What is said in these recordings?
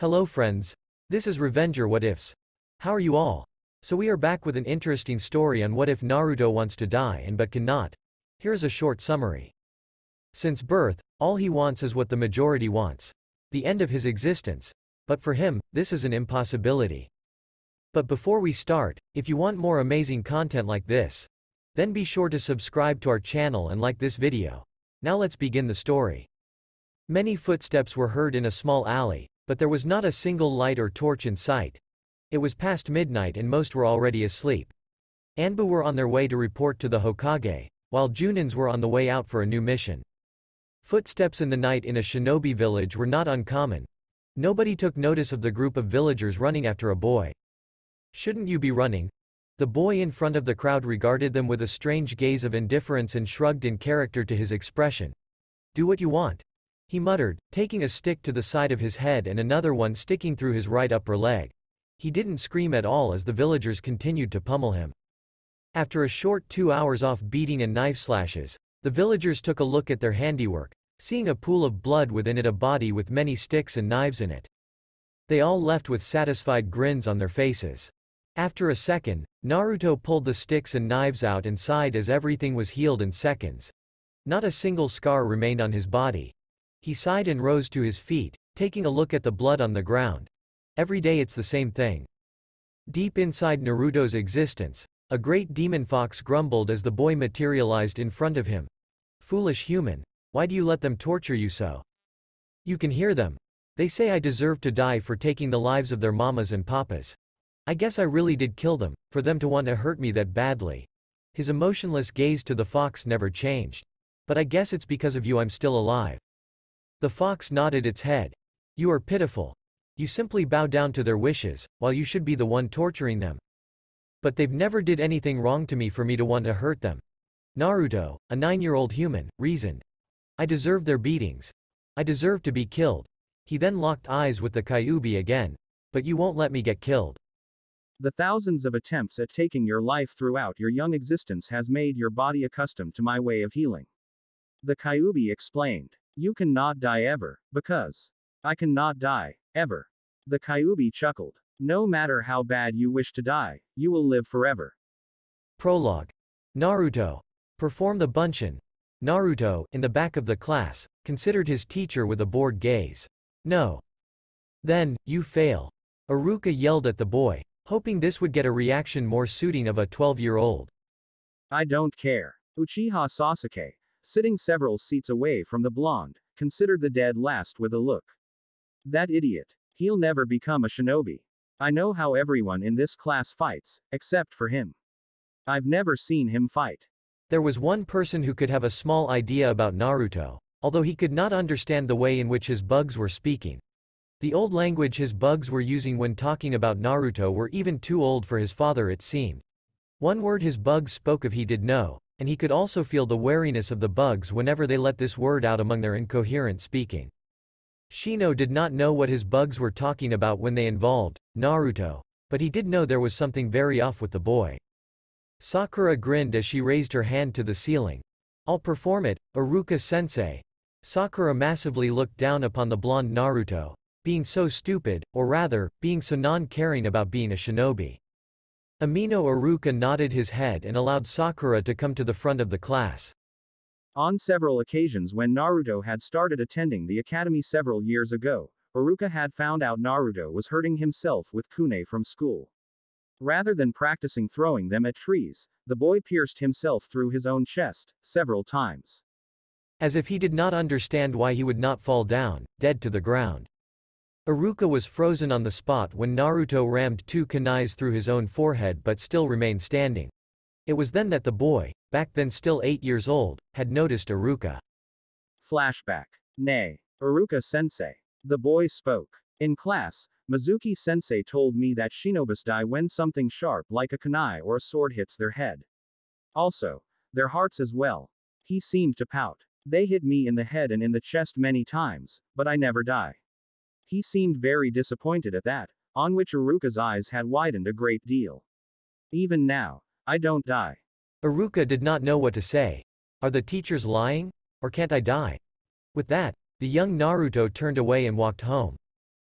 Hello friends. This is Revenger What Ifs. How are you all? So we are back with an interesting story on what if Naruto wants to die and but cannot. Here is a short summary. Since birth, all he wants is what the majority wants. The end of his existence. But for him, this is an impossibility. But before we start, if you want more amazing content like this, then be sure to subscribe to our channel and like this video. Now let's begin the story. Many footsteps were heard in a small alley, but there was not a single light or torch in sight. It was past midnight and most were already asleep. Anbu were on their way to report to the Hokage, while Junins were on the way out for a new mission. Footsteps in the night in a shinobi village were not uncommon. Nobody took notice of the group of villagers running after a boy. Shouldn't you be running? The boy in front of the crowd regarded them with a strange gaze of indifference and shrugged in character to his expression. Do what you want. He muttered, taking a stick to the side of his head and another one sticking through his right upper leg. He didn't scream at all as the villagers continued to pummel him. After a short two hours off beating and knife slashes, the villagers took a look at their handiwork, seeing a pool of blood within it a body with many sticks and knives in it. They all left with satisfied grins on their faces. After a second, Naruto pulled the sticks and knives out and sighed as everything was healed in seconds. Not a single scar remained on his body. He sighed and rose to his feet, taking a look at the blood on the ground. Every day it's the same thing. Deep inside Naruto's existence, a great demon fox grumbled as the boy materialized in front of him. Foolish human. Why do you let them torture you so? You can hear them. They say I deserve to die for taking the lives of their mamas and papas. I guess I really did kill them, for them to want to hurt me that badly. His emotionless gaze to the fox never changed. But I guess it's because of you I'm still alive. The fox nodded its head. You are pitiful. You simply bow down to their wishes, while you should be the one torturing them. But they've never did anything wrong to me for me to want to hurt them. Naruto, a nine-year-old human, reasoned. I deserve their beatings. I deserve to be killed. He then locked eyes with the Kyuubi again. But you won't let me get killed. The thousands of attempts at taking your life throughout your young existence has made your body accustomed to my way of healing. The Kyuubi explained. You cannot die ever, because I cannot die, ever. The Kyuubi chuckled. No matter how bad you wish to die, you will live forever. Prologue. Naruto. Perform the Bunshin. Naruto, in the back of the class, considered his teacher with a bored gaze. No. Then, you fail. Iruka yelled at the boy, hoping this would get a reaction more suiting of a 12-year-old. I don't care. Uchiha Sasuke, sitting several seats away from the blonde, considered the dead last with a look. That idiot. He'll never become a shinobi. I know how everyone in this class fights, except for him. I've never seen him fight. There was one person who could have a small idea about Naruto, although he could not understand the way in which his bugs were speaking. The old language his bugs were using when talking about Naruto were even too old for his father it seemed. One word his bugs spoke of he did know, and he could also feel the wariness of the bugs whenever they let this word out among their incoherent speaking. Shino did not know what his bugs were talking about when they involved Naruto, but he did know there was something very off with the boy. Sakura grinned as she raised her hand to the ceiling. I'll perform it, Iruka-sensei. Sakura massively looked down upon the blonde Naruto, being so stupid, or rather, being so non-caring about being a shinobi. Umino Iruka nodded his head and allowed Sakura to come to the front of the class. On several occasions when Naruto had started attending the academy several years ago, Iruka had found out Naruto was hurting himself with kunai from school. Rather than practicing throwing them at trees, the boy pierced himself through his own chest, several times. As if he did not understand why he would not fall down, dead to the ground. Iruka was frozen on the spot when Naruto rammed two kunais through his own forehead but still remained standing. It was then that the boy, back then still eight years old, had noticed Iruka. Flashback. Nay. Iruka sensei. The boy spoke. In class, Mizuki sensei told me that shinobis die when something sharp like a kunai or a sword hits their head. Also, their hearts as well. He seemed to pout. They hit me in the head and in the chest many times, but I never die. He seemed very disappointed at that, on which Iruka's eyes had widened a great deal. Even now, I don't die. Iruka did not know what to say. Are the teachers lying? Or can't I die? With that, the young Naruto turned away and walked home.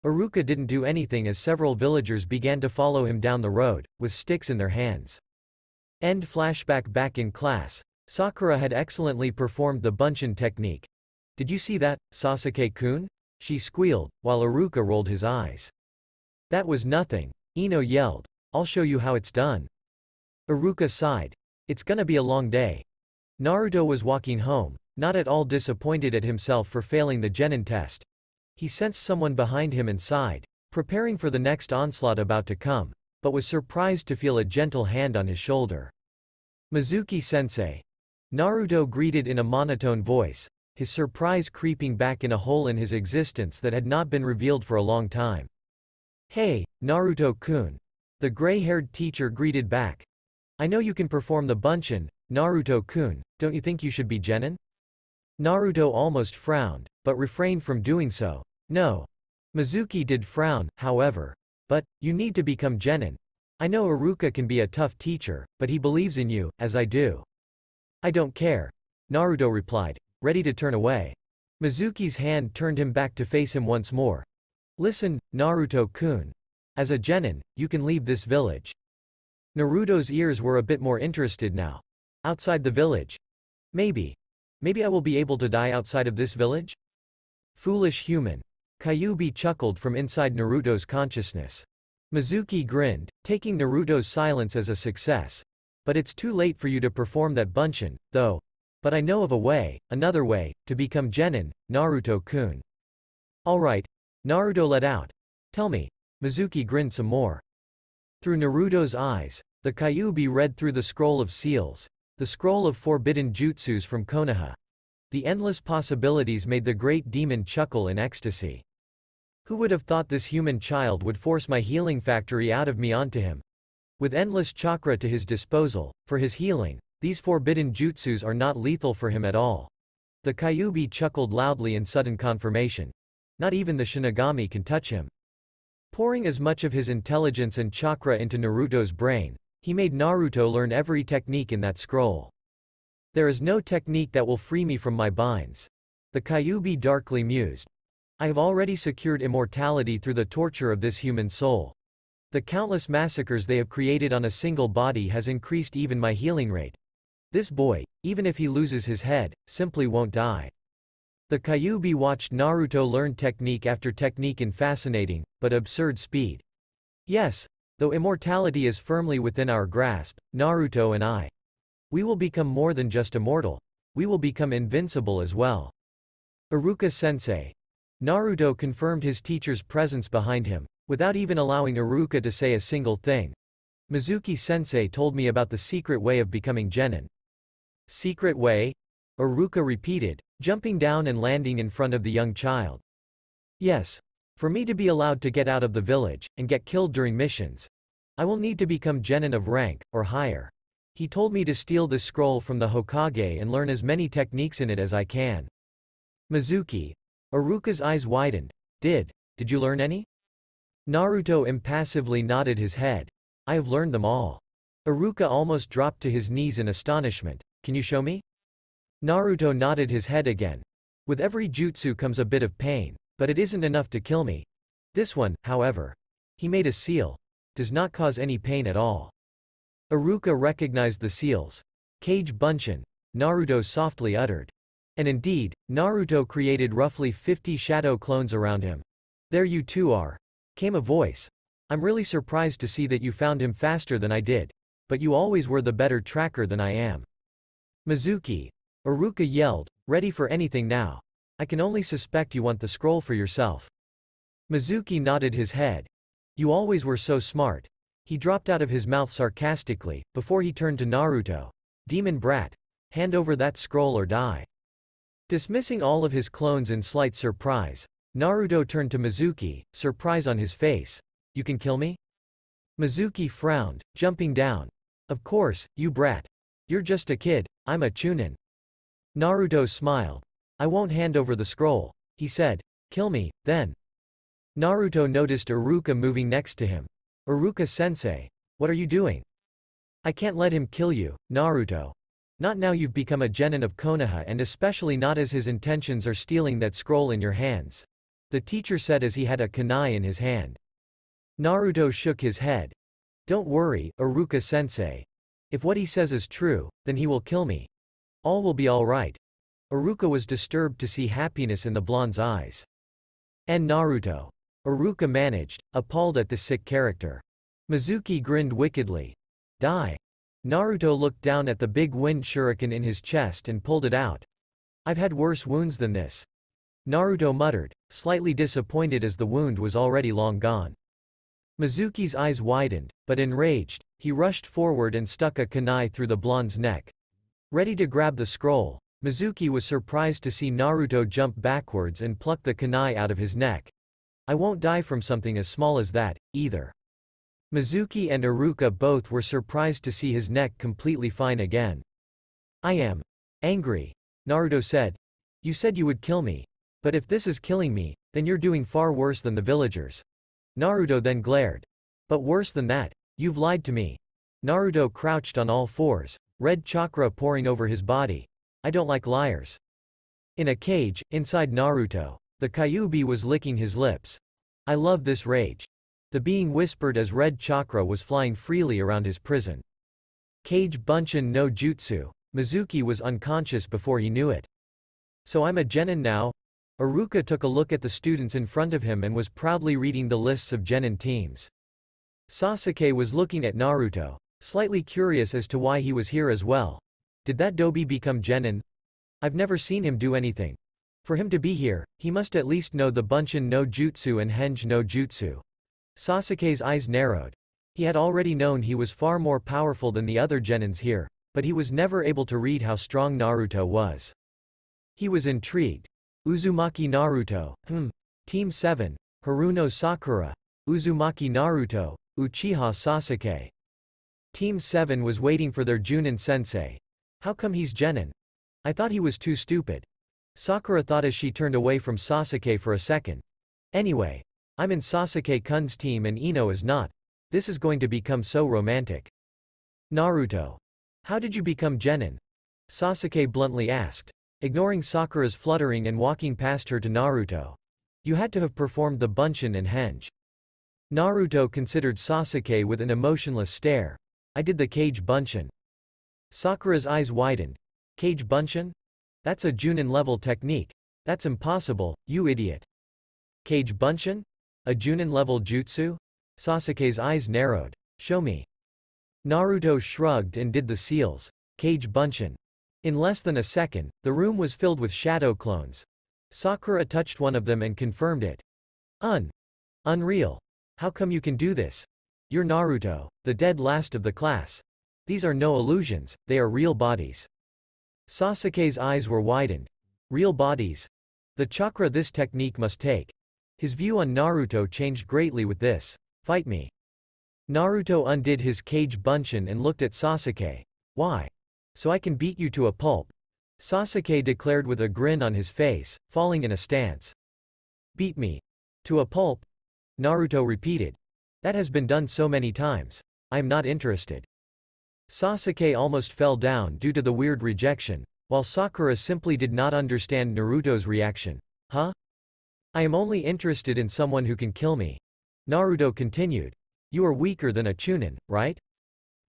Iruka didn't do anything as several villagers began to follow him down the road, with sticks in their hands. End flashback Back in class, Sakura had excellently performed the Bunshin technique. Did you see that, Sasuke-kun? She squealed, while Iruka rolled his eyes. That was nothing. Ino yelled. I'll show you how it's done. Iruka sighed. It's gonna be a long day. Naruto was walking home, not at all disappointed at himself for failing the genin test. He sensed someone behind him and sighed, preparing for the next onslaught about to come, but was surprised to feel a gentle hand on his shoulder. Mizuki-sensei. Naruto greeted in a monotone voice, his surprise creeping back in a hole in his existence that had not been revealed for a long time. Hey, Naruto-kun. The gray-haired teacher greeted back. I know you can perform the bunshin, Naruto-kun, don't you think you should be genin? Naruto almost frowned, but refrained from doing so. No. Mizuki did frown, however. But, you need to become genin. I know Iruka can be a tough teacher, but he believes in you, as I do. I don't care. Naruto replied, ready to turn away. Mizuki's hand turned him back to face him once more. Listen, Naruto-kun. As a genin, you can leave this village. Naruto's ears were a bit more interested now. Outside the village? Maybe. Maybe I will be able to die outside of this village? Foolish human. Kyuubi chuckled from inside Naruto's consciousness. Mizuki grinned, taking Naruto's silence as a success. But it's too late for you to perform that bunshin, though. But I know of a way, another way, to become genin, Naruto-kun. Alright. Naruto let out. Tell me. Mizuki grinned some more. Through Naruto's eyes, the Kyuubi read through the scroll of seals, the scroll of forbidden jutsus from Konoha. The endless possibilities made the great demon chuckle in ecstasy. Who would have thought this human child would force my healing factory out of me onto him? With endless chakra to his disposal, for his healing, these forbidden jutsus are not lethal for him at all. The Kyuubi chuckled loudly in sudden confirmation. Not even the Shinigami can touch him. Pouring as much of his intelligence and chakra into Naruto's brain, he made Naruto learn every technique in that scroll. There is no technique that will free me from my binds. The Kyuubi darkly mused. I have already secured immortality through the torture of this human soul. The countless massacres they have created on a single body has increased even my healing rate. This boy, even if he loses his head, simply won't die. The Kyuubi watched Naruto learn technique after technique in fascinating, but absurd speed. Yes, Though immortality is firmly within our grasp, Naruto and I. We will become more than just immortal. We will become invincible as well. Iruka-sensei. Naruto confirmed his teacher's presence behind him, without even allowing Iruka to say a single thing. Mizuki-sensei told me about the secret way of becoming genin. Secret way? Iruka repeated, jumping down and landing in front of the young child. Yes, for me to be allowed to get out of the village, and get killed during missions, I will need to become genin of rank, or higher. He told me to steal this scroll from the Hokage and learn as many techniques in it as I can. Mizuki. Iruka's eyes widened. Did. Did you learn any? Naruto impassively nodded his head. I have learned them all. Iruka almost dropped to his knees in astonishment. Can you show me? Naruto nodded his head again. With every jutsu comes a bit of pain. But it isn't enough to kill me. This one, however. He made a seal. Does not cause any pain at all. Iruka recognized the seals. Kage Bunshin. Naruto softly uttered. And indeed, Naruto created roughly 50 shadow clones around him. There you two are. Came a voice. I'm really surprised to see that you found him faster than I did. But you always were the better tracker than I am. Mizuki. Iruka yelled, ready for anything now. I can only suspect you want the scroll for yourself. Mizuki nodded his head. You always were so smart. He dropped out of his mouth sarcastically, before he turned to Naruto. Demon brat. Hand over that scroll or die. Dismissing all of his clones in slight surprise, Naruto turned to Mizuki, surprise on his face. You can kill me? Mizuki frowned, jumping down. Of course, you brat. You're just a kid, I'm a chunin. Naruto smiled. I won't hand over the scroll. He said. Kill me, then. Naruto noticed Iruka moving next to him. Iruka-sensei. What are you doing? I can't let him kill you, Naruto. Not now you've become a genin of Konoha and especially not as his intentions are stealing that scroll in your hands. The teacher said as he had a kunai in his hand. Naruto shook his head. Don't worry, Iruka-sensei. If what he says is true, then he will kill me. All will be alright. Iruka was disturbed to see happiness in the blonde's eyes. And Naruto. Iruka managed, appalled at this sick character. Mizuki grinned wickedly. Die. Naruto looked down at the big wind shuriken in his chest and pulled it out. I've had worse wounds than this. Naruto muttered, slightly disappointed as the wound was already long gone. Mizuki's eyes widened, but enraged, he rushed forward and stuck a kunai through the blonde's neck. Ready to grab the scroll, Mizuki was surprised to see Naruto jump backwards and pluck the kunai out of his neck. I won't die from something as small as that, either. Mizuki and Iruka both were surprised to see his neck completely fine again. I am angry. Naruto said. You said you would kill me. But if this is killing me, then you're doing far worse than the villagers. Naruto then glared. But worse than that, you've lied to me. Naruto crouched on all fours, red chakra pouring over his body. I don't like liars. In a cage, inside Naruto, the Kyuubi was licking his lips. I love this rage. The being whispered as red chakra was flying freely around his prison. Kage Bunshin no Jutsu. Mizuki was unconscious before he knew it. So I'm a genin now? Iruka took a look at the students in front of him and was proudly reading the lists of genin teams. Sasuke was looking at Naruto, slightly curious as to why he was here as well. Did that Dobe become genin? I've never seen him do anything. For him to be here, he must at least know the Bunshin no Jutsu and Henge no Jutsu. Sasuke's eyes narrowed. He had already known he was far more powerful than the other genins here, but he was never able to read how strong Naruto was. He was intrigued. Uzumaki Naruto, hmm. Team 7, Haruno Sakura. Uzumaki Naruto, Uchiha Sasuke. Team 7 was waiting for their Junin sensei. How come he's Genin? I thought he was too stupid. Sakura thought as she turned away from Sasuke for a second. Anyway. I'm in Sasuke-kun's team and Ino is not. This is going to become so romantic. Naruto. How did you become Genin? Sasuke bluntly asked ignoring Sakura's fluttering and walking past her to Naruto. You had to have performed the Bunshin and Henge. Naruto considered Sasuke with an emotionless stare. I did the Kage Bunshin. Sakura's eyes widened. Kage Bunshin? That's a Junin-level technique. That's impossible, you idiot. Kage Bunshin? A Junin-level jutsu? Sasuke's eyes narrowed. Show me. Naruto shrugged and did the seals. Kage Bunshin. In less than a second, the room was filled with shadow clones. Sakura touched one of them and confirmed it. Un. Unreal. How come you can do this? You're Naruto, the dead last of the class. These are no illusions, they are real bodies. Sasuke's eyes were widened. Real bodies? The chakra this technique must take. His view on Naruto changed greatly with this. Fight me. Naruto undid his Kage Bunshin and looked at Sasuke. Why? So I can beat you to a pulp. Sasuke declared with a grin on his face, falling in a stance. Beat me. To a pulp? Naruto repeated. That has been done so many times. I am not interested. Sasuke almost fell down due to the weird rejection, while Sakura simply did not understand Naruto's reaction. Huh? I am only interested in someone who can kill me. Naruto continued. You are weaker than a Chunin, right?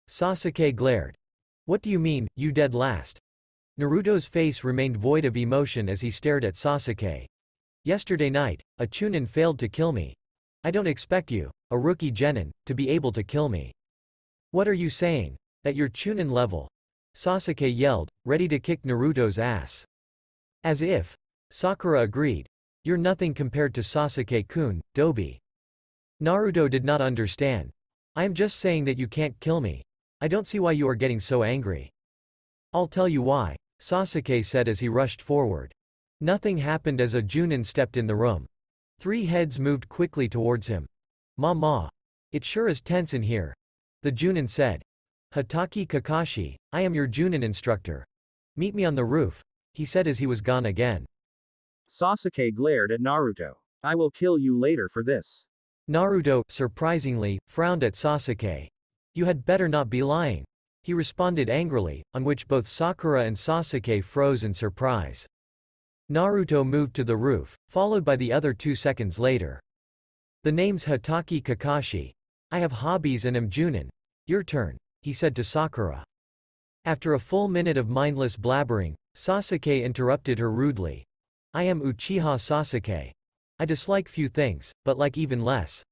Sasuke glared. What do you mean, you dead last? Naruto's face remained void of emotion as he stared at Sasuke. Yesterday night, a Chunin failed to kill me. I don't expect you, a rookie genin, to be able to kill me. What are you saying? At your Chunin level? Sasuke yelled, ready to kick Naruto's ass. As if. Sakura agreed. You're nothing compared to Sasuke-kun, Dobe. Naruto did not understand. I am just saying that you can't kill me. I don't see why you are getting so angry. I'll tell you why, Sasuke said as he rushed forward. Nothing happened as a Junin stepped in the room. Three heads moved quickly towards him. Ma ma. It sure is tense in here. The Junin said. Hatake Kakashi, I am your Junin instructor. Meet me on the roof, he said as he was gone again. Sasuke glared at Naruto. I will kill you later for this. Naruto, surprisingly, frowned at Sasuke. You had better not be lying. He responded angrily, on which both Sakura and Sasuke froze in surprise. Naruto moved to the roof, followed by the other two seconds later. The name's Hatake Kakashi. I have hobbies and am Junin. Your turn, he said to Sakura. After a full minute of mindless blabbering, Sasuke interrupted her rudely. I am Uchiha Sasuke. I dislike few things, but like even less.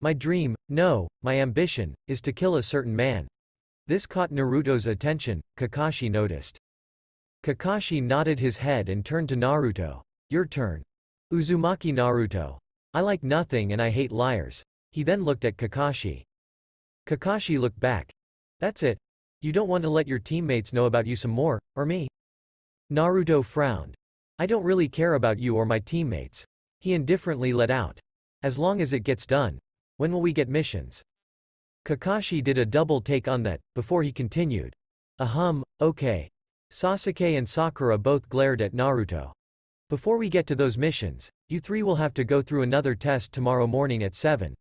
My dream, no, my ambition, is to kill a certain man. This caught Naruto's attention, Kakashi noticed. Kakashi nodded his head and turned to Naruto. Your turn. Uzumaki Naruto. I like nothing and I hate liars. He then looked at Kakashi. Kakashi looked back. That's it. You don't want to let your teammates know about you some more, or me? Naruto frowned. I don't really care about you or my teammates. He indifferently let out. As long as it gets done. When will we get missions? Kakashi did a double take on that, before he continued. Ahem, okay. Sasuke and Sakura both glared at Naruto. Before we get to those missions, you three will have to go through another test tomorrow morning at 7.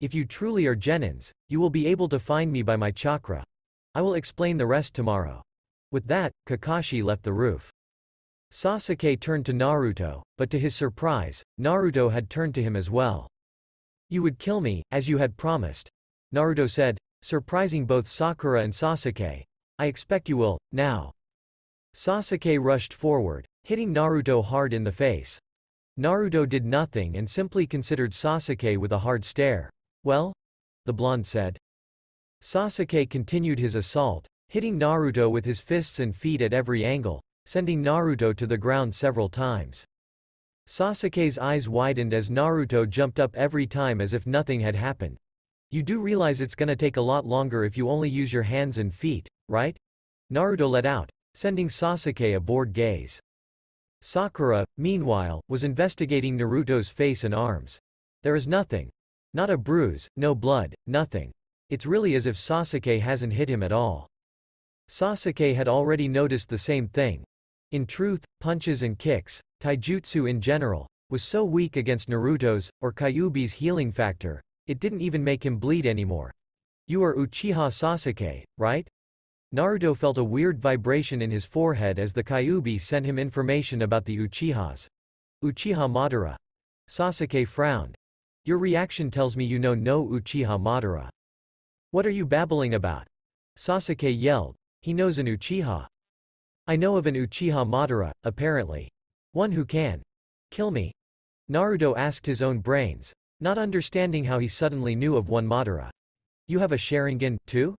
If you truly are Genins, you will be able to find me by my chakra. I will explain the rest tomorrow. With that, Kakashi left the roof. Sasuke turned to Naruto, but to his surprise, Naruto had turned to him as well. You would kill me, as you had promised. Naruto said, surprising both Sakura and Sasuke. I expect you will, now. Sasuke rushed forward, hitting Naruto hard in the face. Naruto did nothing and simply considered Sasuke with a hard stare. Well? The blonde said. Sasuke continued his assault, hitting Naruto with his fists and feet at every angle, sending Naruto to the ground several times. Sasuke's eyes widened as Naruto jumped up every time as if nothing had happened. You do realize it's gonna take a lot longer if you only use your hands and feet, right? Naruto let out sending Sasuke a bored gaze. Sakura, meanwhile, was investigating Naruto's face and arms. There is nothing. Not a bruise, no blood, nothing. It's really as if Sasuke hasn't hit him at all. Sasuke had already noticed the same thing. In truth, punches and kicks, taijutsu in general, was so weak against Naruto's, or Kyuubi's healing factor, it didn't even make him bleed anymore. You are Uchiha Sasuke, right? Naruto felt a weird vibration in his forehead as the Kyuubi sent him information about the Uchihas. Uchiha Madara. Sasuke frowned. Your reaction tells me you know no Uchiha Madara. What are you babbling about? Sasuke yelled. He knows an Uchiha. I know of an Uchiha Madara, apparently. One who can kill me. Naruto asked his own brains, not understanding how he suddenly knew of one Madara. You have a Sharingan, too?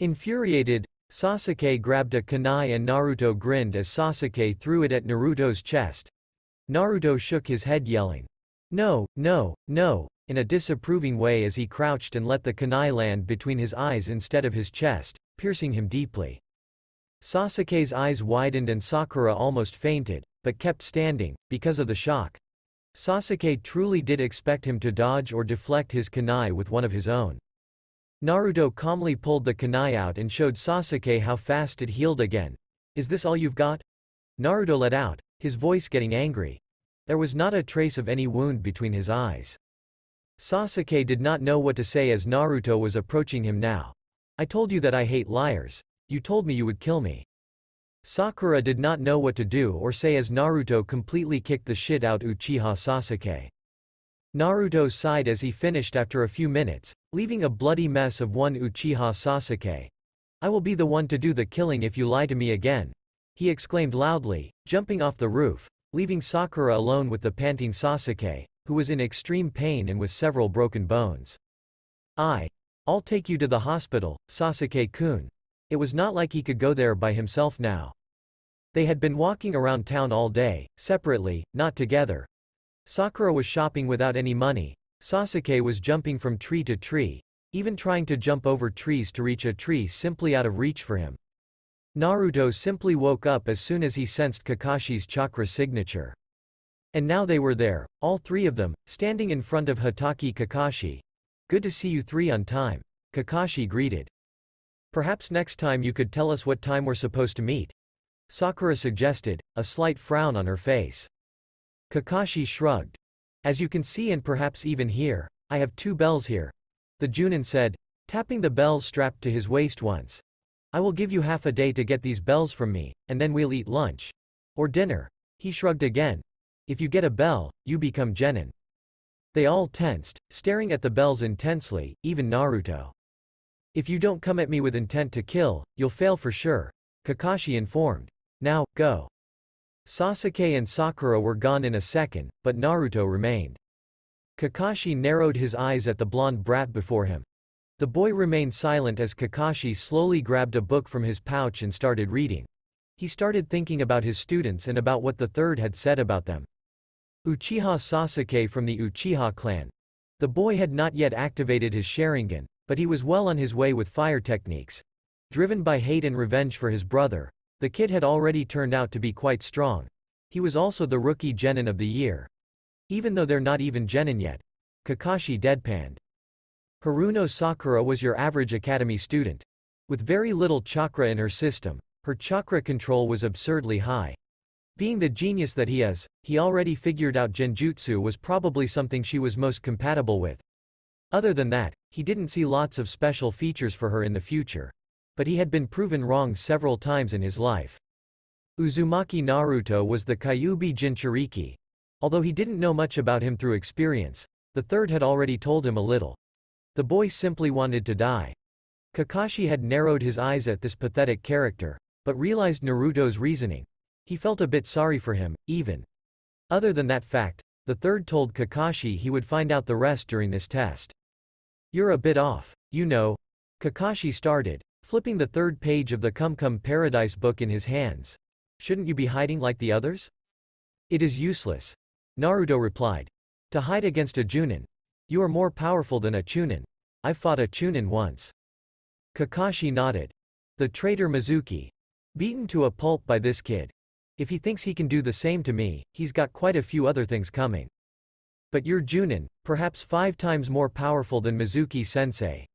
Infuriated, Sasuke grabbed a kunai and Naruto grinned as Sasuke threw it at Naruto's chest. Naruto shook his head yelling, No, no, no, in a disapproving way as he crouched and let the kunai land between his eyes instead of his chest, piercing him deeply. Sasuke's eyes widened and Sakura almost fainted, but kept standing, because of the shock. Sasuke truly did expect him to dodge or deflect his kunai with one of his own. Naruto calmly pulled the kunai out and showed Sasuke how fast it healed again. Is this all you've got? Naruto let out, his voice getting angry. There was not a trace of any wound between his eyes. Sasuke did not know what to say as Naruto was approaching him now. I told you that I hate liars. You told me you would kill me. Sakura did not know what to do or say as Naruto completely kicked the shit out Uchiha Sasuke. Naruto sighed as he finished after a few minutes, leaving a bloody mess of one Uchiha Sasuke. I will be the one to do the killing if you lie to me again. He exclaimed loudly, jumping off the roof, leaving Sakura alone with the panting Sasuke, who was in extreme pain and with several broken bones. I. I'll take you to the hospital, Sasuke-kun. It was not like he could go there by himself now. They had been walking around town all day, separately, not together, Sakura was shopping without any money. Sasuke was jumping from tree to tree, even trying to jump over trees to reach a tree simply out of reach for him. Naruto simply woke up as soon as he sensed Kakashi's chakra signature. And now they were there, all three of them, standing in front of Hatake Kakashi. Good to see you three on time. Kakashi greeted. Perhaps next time you could tell us what time we're supposed to meet. Sakura suggested, a slight frown on her face. Kakashi shrugged. As you can see and perhaps even hear, I have two bells here. The Junin said, tapping the bells strapped to his waist once. I will give you half a day to get these bells from me, and then we'll eat lunch. Or dinner. He shrugged again. If you get a bell, you become genin. They all tensed, staring at the bells intensely, even Naruto. If you don't come at me with intent to kill, you'll fail for sure, Kakashi informed. Now, go. Sasuke and Sakura were gone in a second, but Naruto remained. Kakashi narrowed his eyes at the blonde brat before him. The boy remained silent as Kakashi slowly grabbed a book from his pouch and started reading. He started thinking about his students and about what the third had said about them. Uchiha Sasuke from the Uchiha clan. The boy had not yet activated his Sharingan, but he was well on his way with fire techniques. Driven by hate and revenge for his brother, the kid had already turned out to be quite strong. He was also the rookie genin of the year. Even though they're not even genin yet. Kakashi deadpanned. Haruno Sakura was your average academy student. With very little chakra in her system, her chakra control was absurdly high. Being the genius that he is, he already figured out genjutsu was probably something she was most compatible with. Other than that, he didn't see lots of special features for her in the future. But he had been proven wrong several times in his life. Uzumaki Naruto was the Kyuubi Jinchuriki. Although he didn't know much about him through experience, the third had already told him a little. The boy simply wanted to die. Kakashi had narrowed his eyes at this pathetic character, but realized Naruto's reasoning. He felt a bit sorry for him, even. Other than that fact, the third told Kakashi he would find out the rest during this test. You're a bit off. You know. Kakashi started, flipping the third page of the Come Come Paradise book in his hands. Shouldn't you be hiding like the others? It is useless. Naruto replied. To hide against a Junin, you are more powerful than a Chunin. I've fought a Chunin once. Kakashi nodded. The traitor Mizuki. Beaten to a pulp by this kid. If he thinks he can do the same to me, he's got quite a few other things coming. But you're Junin, perhaps five times more powerful than Mizuki-sensei.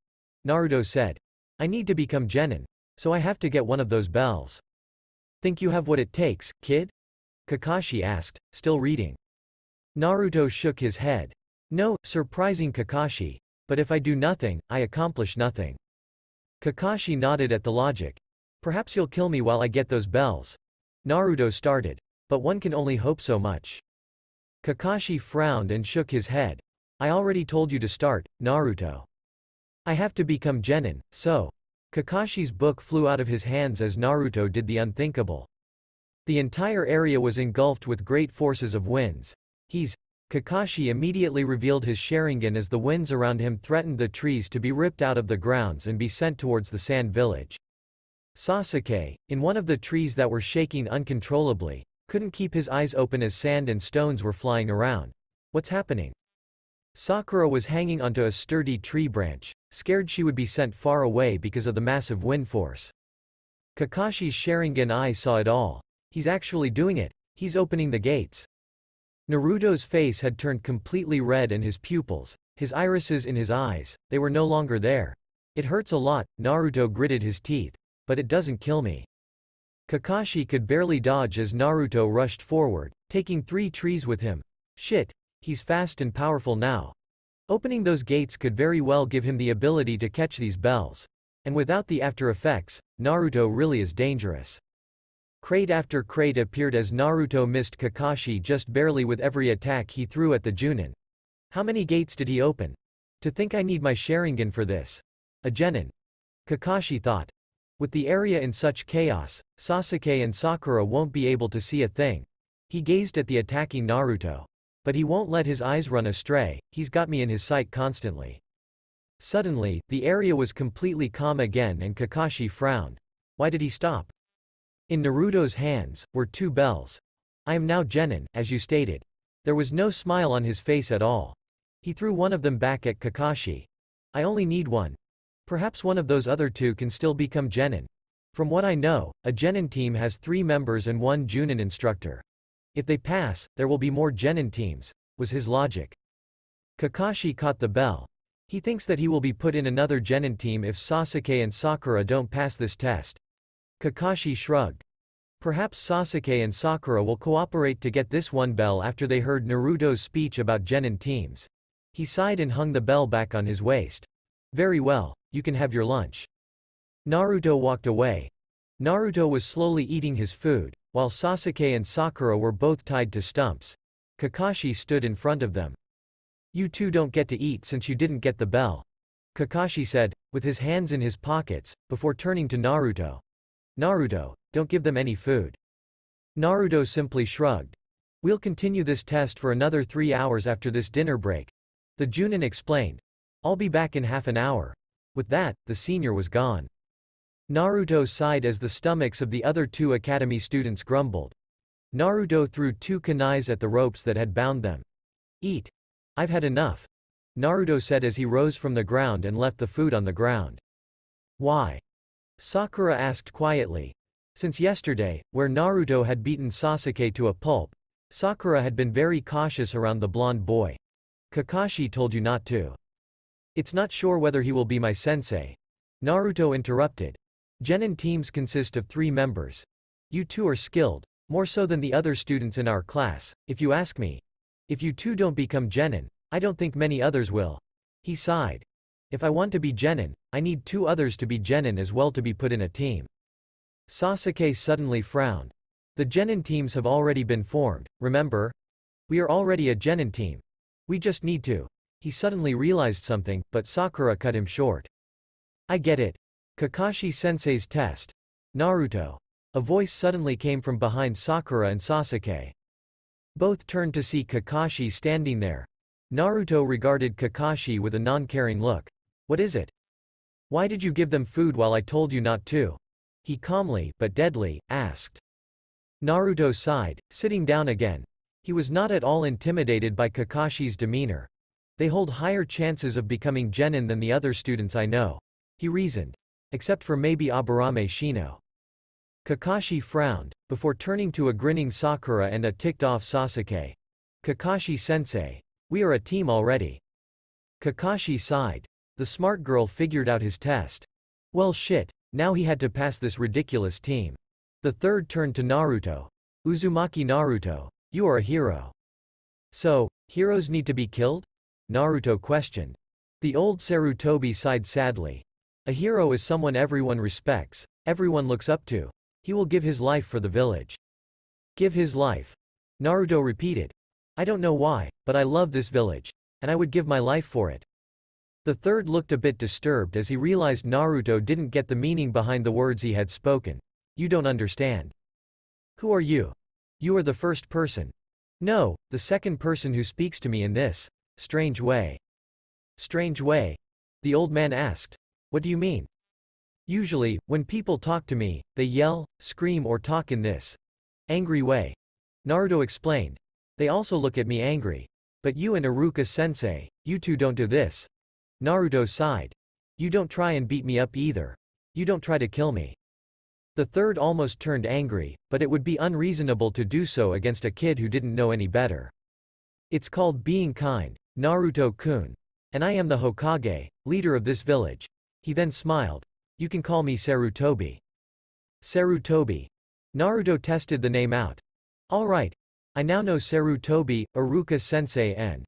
Naruto said. I need to become Genin. So I have to get one of those bells. Think you have what it takes, kid? Kakashi asked, still reading. Naruto shook his head. No, surprising Kakashi. But if I do nothing, I accomplish nothing. Kakashi nodded at the logic. Perhaps you'll kill me while I get those bells. Naruto started. But one can only hope so much. Kakashi frowned and shook his head. I already told you to start, Naruto. I have to become Genin, so. Kakashi's book flew out of his hands as Naruto did the unthinkable. The entire area was engulfed with great forces of winds. He's Kakashi immediately revealed his Sharingan as the winds around him threatened the trees to be ripped out of the grounds and be sent towards the sand village. Sasuke, in one of the trees that were shaking uncontrollably, couldn't keep his eyes open as sand and stones were flying around. What's happening? Sakura was hanging onto a sturdy tree branch, scared she would be sent far away because of the massive wind force. Kakashi's Sharingan eye saw it all. He's actually doing it. He's opening the gates. Naruto's face had turned completely red and his pupils, his irises in his eyes, they were no longer there. It hurts a lot, Naruto gritted his teeth. But it doesn't kill me. Kakashi could barely dodge as Naruto rushed forward, taking three trees with him. Shit. He's fast and powerful now. Opening those gates could very well give him the ability to catch these bells. And without the after effects, Naruto really is dangerous. Crate after crate appeared as Naruto missed Kakashi just barely with every attack he threw at the Junin. How many gates did he open? To think I need my Sharingan for this. A Genin. Kakashi thought. With the area in such chaos, Sasuke and Sakura won't be able to see a thing. He gazed at the attacking Naruto. But he won't let his eyes run astray, he's got me in his sight constantly. Suddenly, the area was completely calm again and Kakashi frowned. Why did he stop? In Naruto's hands, were two bells. I am now Genin, as you stated. There was no smile on his face at all. He threw one of them back at Kakashi. I only need one. Perhaps one of those other two can still become Genin. From what I know, a Genin team has three members and one Junin instructor. If they pass, there will be more Genin teams, was his logic. Kakashi caught the bell. He thinks that he will be put in another Genin team if Sasuke and Sakura don't pass this test. Kakashi shrugged. Perhaps Sasuke and Sakura will cooperate to get this one bell after they heard Naruto's speech about Genin teams. He sighed and hung the bell back on his waist. Very well, you can have your lunch. Naruto walked away. Naruto was slowly eating his food. While Sasuke and Sakura were both tied to stumps. Kakashi stood in front of them. You two don't get to eat since you didn't get the bell. Kakashi said, with his hands in his pockets, before turning to Naruto. Naruto, don't give them any food. Naruto simply shrugged. We'll continue this test for another three hours after this dinner break. The Junin explained. I'll be back in half an hour. With that, the senior was gone. Naruto sighed as the stomachs of the other two academy students grumbled. Naruto threw two kunais at the ropes that had bound them. Eat. I've had enough. Naruto said as he rose from the ground and left the food on the ground. Why? Sakura asked quietly. Since yesterday, where Naruto had beaten Sasuke to a pulp, Sakura had been very cautious around the blonde boy. Kakashi told you not to. It's not sure whether he will be my sensei. Naruto interrupted. Genin teams consist of three members. You two are skilled, more so than the other students in our class, if you ask me. If you two don't become Genin, I don't think many others will. He sighed. If I want to be Genin, I need two others to be Genin as well to be put in a team. Sasuke suddenly frowned. The Genin teams have already been formed, remember? We are already a Genin team. We just need to. He suddenly realized something, but Sakura cut him short. I get it. Kakashi-sensei's test. Naruto. A voice suddenly came from behind Sakura and Sasuke. Both turned to see Kakashi standing there. Naruto regarded Kakashi with a non-caring look. What is it? Why did you give them food while I told you not to? He calmly, but deadly, asked. Naruto sighed, sitting down again. He was not at all intimidated by Kakashi's demeanor. They hold higher chances of becoming genin than the other students I know. He reasoned. Except for maybe Aburame Shino. Kakashi frowned, before turning to a grinning Sakura and a ticked-off Sasuke. Kakashi-sensei. We are a team already. Kakashi sighed. The smart girl figured out his test. Well shit, now he had to pass this ridiculous team. The third turned to Naruto. Uzumaki Naruto. You are a hero. So, heroes need to be killed? Naruto questioned. The old Sarutobi sighed sadly. A hero is someone everyone respects, everyone looks up to. He will give his life for the village. Give his life. Naruto repeated. I don't know why, but I love this village. And I would give my life for it. The third looked a bit disturbed as he realized Naruto didn't get the meaning behind the words he had spoken. You don't understand. Who are you? You are the first person. No, the second person who speaks to me in this strange way. Strange way? The old man asked. What do you mean? Usually, when people talk to me, they yell, scream or talk in this angry way. Naruto explained. They also look at me angry. But you and Iruka-sensei, you two don't do this. Naruto sighed. You don't try and beat me up either. You don't try to kill me. The third almost turned angry, but it would be unreasonable to do so against a kid who didn't know any better. It's called being kind, Naruto-kun. And I am the Hokage, leader of this village. He then smiled. You can call me Sarutobi. Sarutobi. Naruto tested the name out. Alright. I now know Sarutobi, Iruka sensei and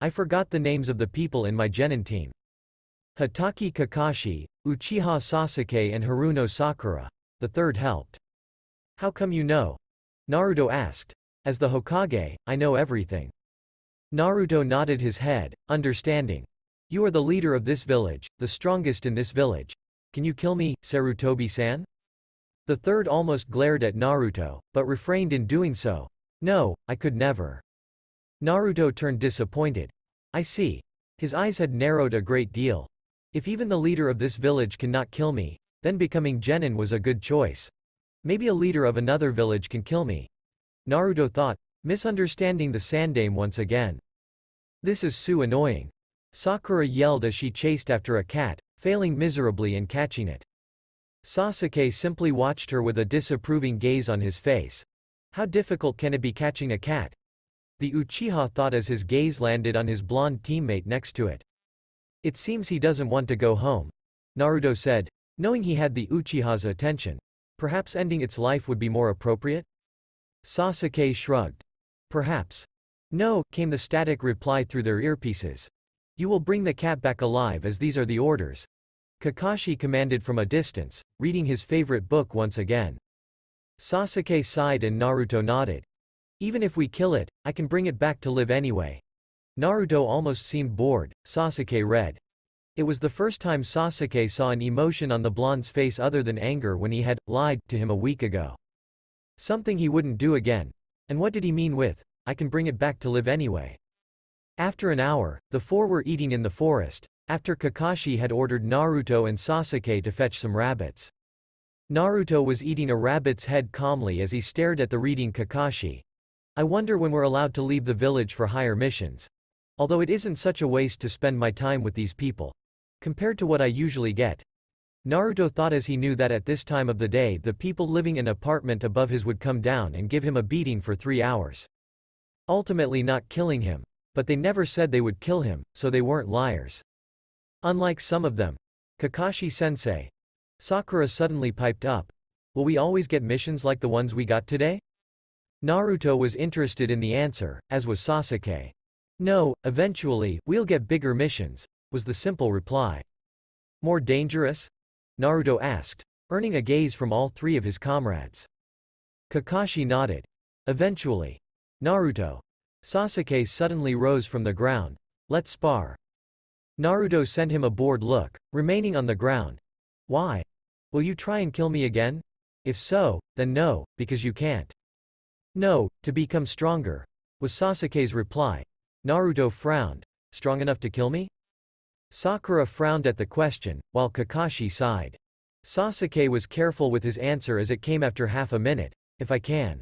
I forgot the names of the people in my Genin team. Hatake Kakashi, Uchiha Sasuke and Haruno Sakura. The third helped. How come you know? Naruto asked. As the Hokage, I know everything. Naruto nodded his head, understanding. You are the leader of this village, the strongest in this village. Can you kill me, Sarutobi-san? The third almost glared at Naruto, but refrained in doing so. No, I could never. Naruto turned disappointed. I see. His eyes had narrowed a great deal. If even the leader of this village cannot kill me, then becoming Genin was a good choice. Maybe a leader of another village can kill me. Naruto thought, misunderstanding the Sandaime once again. This is so annoying. Sakura yelled as she chased after a cat, failing miserably in catching it. Sasuke simply watched her with a disapproving gaze on his face. How difficult can it be catching a cat? The Uchiha thought as his gaze landed on his blonde teammate next to it. It seems he doesn't want to go home. Naruto said, knowing he had the Uchiha's attention. Perhaps ending its life would be more appropriate? Sasuke shrugged. Perhaps. No, came the static reply through their earpieces. You will bring the cat back alive as these are the orders. Kakashi commanded from a distance, reading his favorite book once again. Sasuke sighed and Naruto nodded. Even if we kill it, I can bring it back to live anyway. Naruto almost seemed bored, Sasuke read. It was the first time Sasuke saw an emotion on the blonde's face other than anger when he had lied to him a week ago. Something he wouldn't do again. And what did he mean with, I can bring it back to live anyway? After an hour, the four were eating in the forest, after Kakashi had ordered Naruto and Sasuke to fetch some rabbits. Naruto was eating a rabbit's head calmly as he stared at the reading Kakashi. I wonder when we're allowed to leave the village for higher missions. Although it isn't such a waste to spend my time with these people. Compared to what I usually get. Naruto thought as he knew that at this time of the day the people living in apartment above his would come down and give him a beating for three hours. Ultimately not killing him. But they never said they would kill him, so they weren't liars. Unlike some of them. Kakashi-sensei, Sakura suddenly piped up. Will we always get missions like the ones we got today? Naruto was interested in the answer, as was Sasuke. No, eventually, we'll get bigger missions, was the simple reply. More dangerous? Naruto asked, earning a gaze from all three of his comrades. Kakashi nodded. Eventually. Naruto. Sasuke suddenly rose from the ground. Let's spar. Naruto sent him a bored look, remaining on the ground. Why? Will you try and kill me again? If so, then no, because you can't. No, to become stronger, was Sasuke's reply. Naruto frowned. Strong enough to kill me? Sakura frowned at the question, while Kakashi sighed. Sasuke was careful with his answer as it came after half a minute. If I can.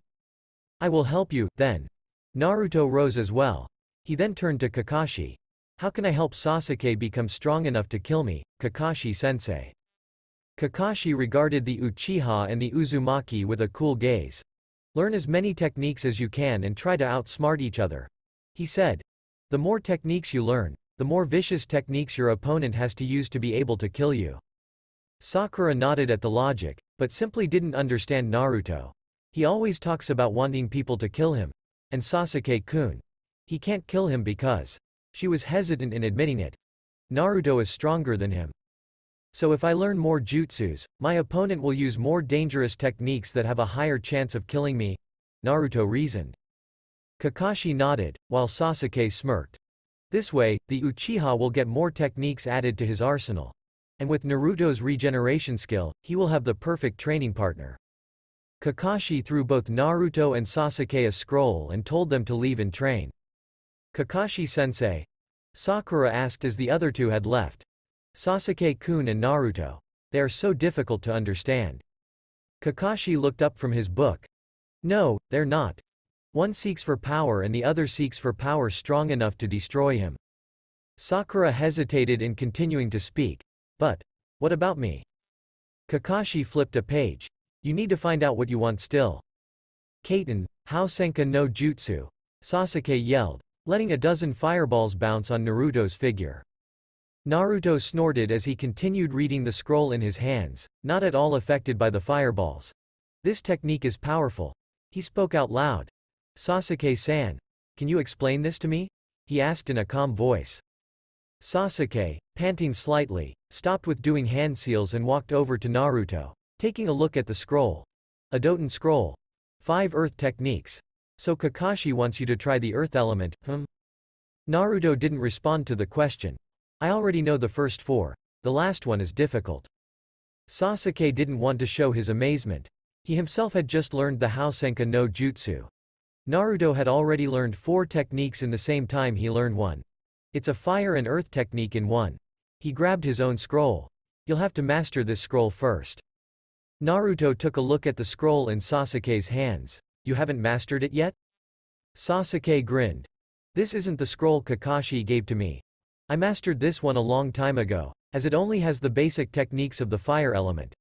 I will help you, then. Naruto rose as well. He then turned to Kakashi. How can I help Sasuke become strong enough to kill me, Kakashi-sensei? Kakashi regarded the Uchiha and the Uzumaki with a cool gaze. Learn as many techniques as you can and try to outsmart each other. He said. The more techniques you learn, the more vicious techniques your opponent has to use to be able to kill you. Sakura nodded at the logic, but simply didn't understand Naruto. He always talks about wanting people to kill him. And Sasuke-kun. He can't kill him because. She was hesitant in admitting it. Naruto is stronger than him. So if I learn more jutsus, my opponent will use more dangerous techniques that have a higher chance of killing me? Naruto reasoned. Kakashi nodded, while Sasuke smirked. This way, the Uchiha will get more techniques added to his arsenal. And with Naruto's regeneration skill, he will have the perfect training partner. Kakashi threw both Naruto and Sasuke a scroll and told them to leave and train. Kakashi-sensei? Sakura asked as the other two had left. Sasuke-kun and Naruto. They are so difficult to understand. Kakashi looked up from his book. No, they're not. One seeks for power and the other seeks for power strong enough to destroy him. Sakura hesitated in continuing to speak. But, what about me? Kakashi flipped a page. You need to find out what you want still. Katon, Housenka no Jutsu. Sasuke yelled, letting a dozen fireballs bounce on Naruto's figure. Naruto snorted as he continued reading the scroll in his hands, not at all affected by the fireballs. This technique is powerful. He spoke out loud. Sasuke-san. Can you explain this to me? He asked in a calm voice. Sasuke, panting slightly, stopped with doing hand seals and walked over to Naruto, taking a look at the scroll. A scroll. Five earth techniques. So Kakashi wants you to try the earth element, hmm? Naruto didn't respond to the question. I already know the first four. The last one is difficult. Sasuke didn't want to show his amazement. He himself had just learned the Housenka no Jutsu. Naruto had already learned four techniques in the same time he learned one. It's a fire and earth technique in one. He grabbed his own scroll. You'll have to master this scroll first. Naruto took a look at the scroll in Sasuke's hands. You haven't mastered it yet? Sasuke grinned. This isn't the scroll Kakashi gave to me. I mastered this one a long time ago, as it only has the basic techniques of the fire element.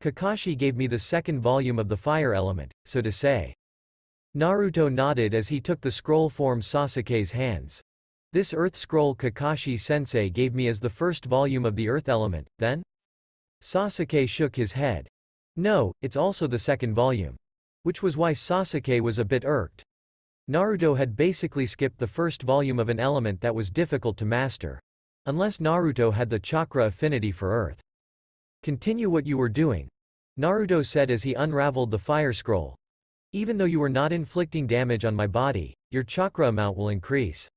Kakashi gave me the second volume of the fire element, so to say. Naruto nodded as he took the scroll from Sasuke's hands. This earth scroll Kakashi-sensei gave me as the first volume of the earth element, then? Sasuke shook his head. No, it's also the second volume. Which was why Sasuke was a bit irked. Naruto had basically skipped the first volume of an element that was difficult to master. Unless Naruto had the chakra affinity for earth. Continue what you were doing. Naruto said as he unraveled the fire scroll. Even though you are not inflicting damage on my body, your chakra amount will increase.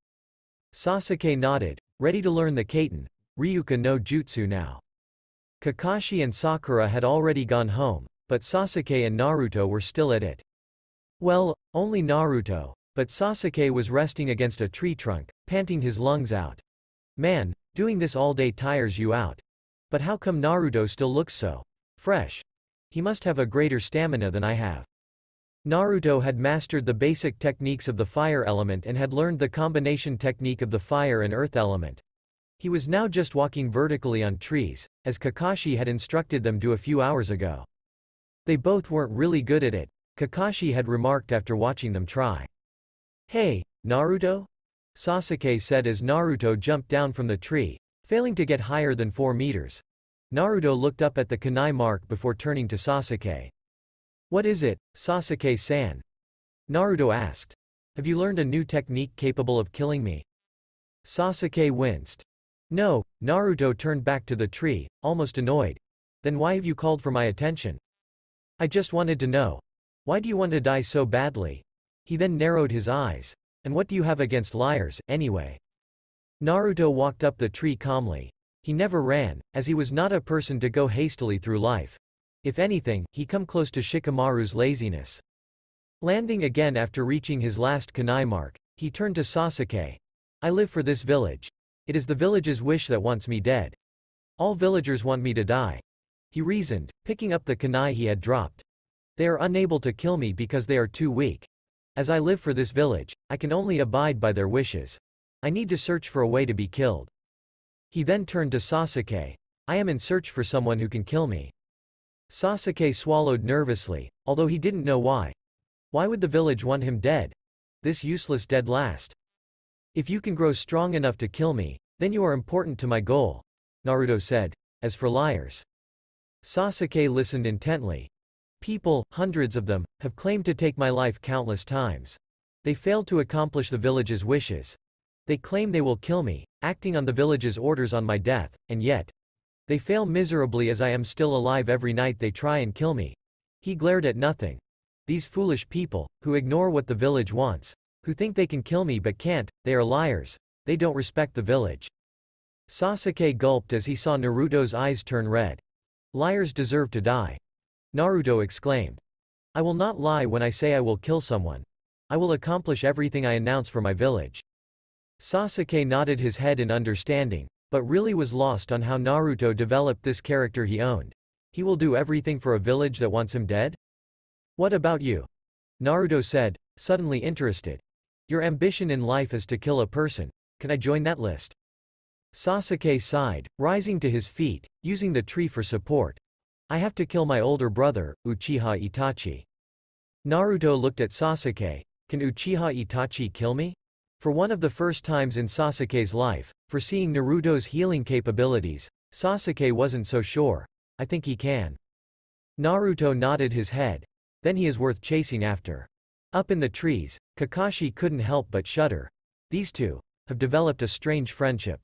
Sasuke nodded, ready to learn the Katon, Ryuka no Jutsu now. Kakashi and Sakura had already gone home, but Sasuke and Naruto were still at it. Well, only Naruto, but Sasuke was resting against a tree trunk, panting his lungs out. Man, doing this all day tires you out. But how come Naruto still looks so fresh? He must have a greater stamina than I have. Naruto had mastered the basic techniques of the fire element and had learned the combination technique of the fire and earth element. He was now just walking vertically on trees, as Kakashi had instructed them to a few hours ago. They both weren't really good at it, Kakashi had remarked after watching them try. Hey, Naruto? Sasuke said as Naruto jumped down from the tree, failing to get higher than 4 meters. Naruto looked up at the kunai mark before turning to Sasuke. What is it, Sasuke-san? Naruto asked. Have you learned a new technique capable of killing me? Sasuke winced. No, Naruto turned back to the tree, almost annoyed. Then why have you called for my attention? I just wanted to know. Why do you want to die so badly? He then narrowed his eyes. And what do you have against liars, anyway? Naruto walked up the tree calmly. He never ran, as he was not a person to go hastily through life. If anything, he come close to Shikamaru's laziness. Landing again after reaching his last kunai mark, he turned to Sasuke. I live for this village. It is the village's wish that wants me dead. All villagers want me to die. He reasoned, picking up the kunai he had dropped. They are unable to kill me because they are too weak. As I live for this village, I can only abide by their wishes. I need to search for a way to be killed. He then turned to Sasuke. I am in search for someone who can kill me. Sasuke swallowed nervously, although he didn't know why. Why would the village want him dead? This useless dead last. If you can grow strong enough to kill me, then you are important to my goal, Naruto said. As for liars. Sasuke listened intently. People, hundreds of them, have claimed to take my life countless times. They failed to accomplish the village's wishes. They claim they will kill me, acting on the village's orders on my death, and yet, they fail miserably as I am still alive every night they try and kill me. He glared at nothing. These foolish people, who ignore what the village wants, who think they can kill me but can't, they are liars. They don't respect the village. Sasuke gulped as he saw Naruto's eyes turn red. Liars deserve to die. Naruto exclaimed. I will not lie when I say I will kill someone. I will accomplish everything I announce for my village. Sasuke nodded his head in understanding, but really was lost on how Naruto developed this character he owned. He will do everything for a village that wants him dead? What about you? Naruto said, suddenly interested. Your ambition in life is to kill a person. Can I join that list? Sasuke sighed, rising to his feet, using the tree for support. I have to kill my older brother, Uchiha Itachi. Naruto looked at Sasuke. Can Uchiha Itachi kill me? For one of the first times in Sasuke's life, foreseeing Naruto's healing capabilities, Sasuke wasn't so sure. I think he can. Naruto nodded his head. Then he is worth chasing after. Up in the trees, Kakashi couldn't help but shudder. These two have developed a strange friendship.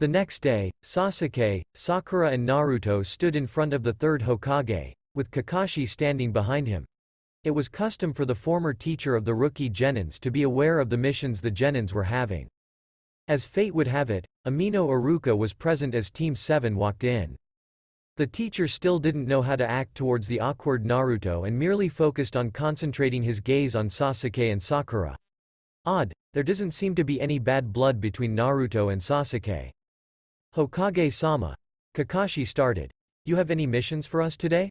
The next day, Sasuke, Sakura and Naruto stood in front of the third Hokage, with Kakashi standing behind him. It was custom for the former teacher of the rookie Genins to be aware of the missions the Genins were having. As fate would have it, Umino Iruka was present as Team 7 walked in. The teacher still didn't know how to act towards the awkward Naruto and merely focused on concentrating his gaze on Sasuke and Sakura. Odd, there doesn't seem to be any bad blood between Naruto and Sasuke. Hokage-sama. Kakashi started. You have any missions for us today?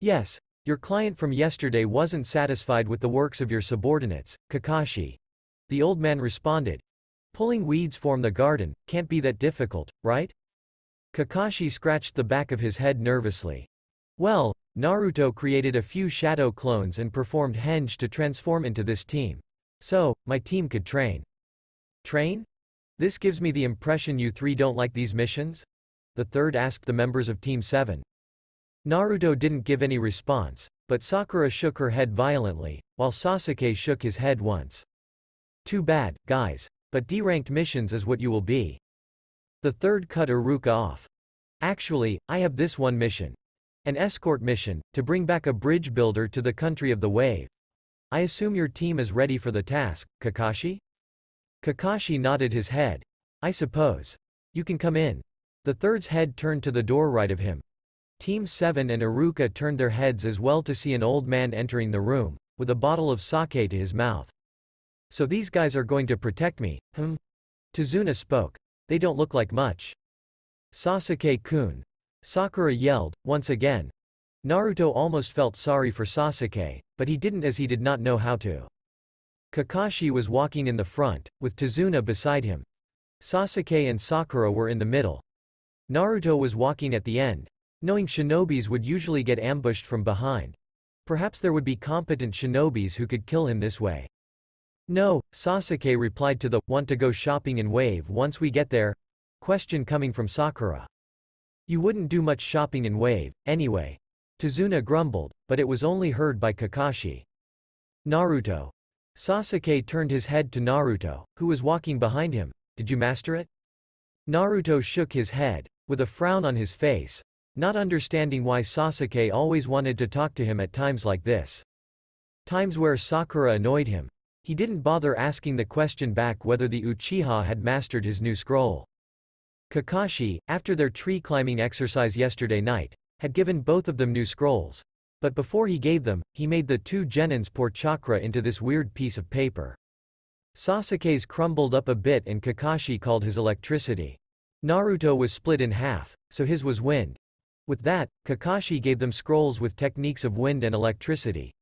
Yes. Your client from yesterday wasn't satisfied with the works of your subordinates, Kakashi. The old man responded. Pulling weeds form the garden, can't be that difficult, right? Kakashi scratched the back of his head nervously. Well, Naruto created a few shadow clones and performed henge to transform into this team. So, my team could train. Train? This gives me the impression you three don't like these missions? The third asked the members of Team 7. Naruto didn't give any response, but Sakura shook her head violently, while Sasuke shook his head once. Too bad, guys. But D-ranked missions is what you will be. The third cut Iruka off. Actually, I have this one mission. An escort mission, to bring back a bridge builder to the country of the wave. I assume your team is ready for the task, Kakashi? Kakashi nodded his head. I suppose. You can come in. The third's head turned to the door right of him. Team 7 and Iruka turned their heads as well to see an old man entering the room, with a bottle of sake to his mouth. So these guys are going to protect me, hm? Tazuna spoke. They don't look like much. Sasuke-kun. Sakura yelled, once again. Naruto almost felt sorry for Sasuke, but he didn't as he did not know how to. Kakashi was walking in the front, with Tazuna beside him. Sasuke and Sakura were in the middle. Naruto was walking at the end, knowing shinobis would usually get ambushed from behind. Perhaps there would be competent shinobis who could kill him this way. No, Sasuke replied to the, want to go shopping in Wave once we get there? Question coming from Sakura. You wouldn't do much shopping in Wave, anyway. Tazuna grumbled, but it was only heard by Kakashi. Naruto. Sasuke turned his head to Naruto, who was walking behind him. Did you master it? Naruto shook his head, with a frown on his face, not understanding why Sasuke always wanted to talk to him at times like this. Times where Sakura annoyed him. He didn't bother asking the question back whether the Uchiha had mastered his new scroll. Kakashi, after their tree-climbing exercise yesterday night, had given both of them new scrolls. But before he gave them, he made the two genins pour chakra into this weird piece of paper. Sasuke's crumbled up a bit and Kakashi called his electricity. Naruto was split in half, so his was wind. With that, Kakashi gave them scrolls with techniques of wind and electricity.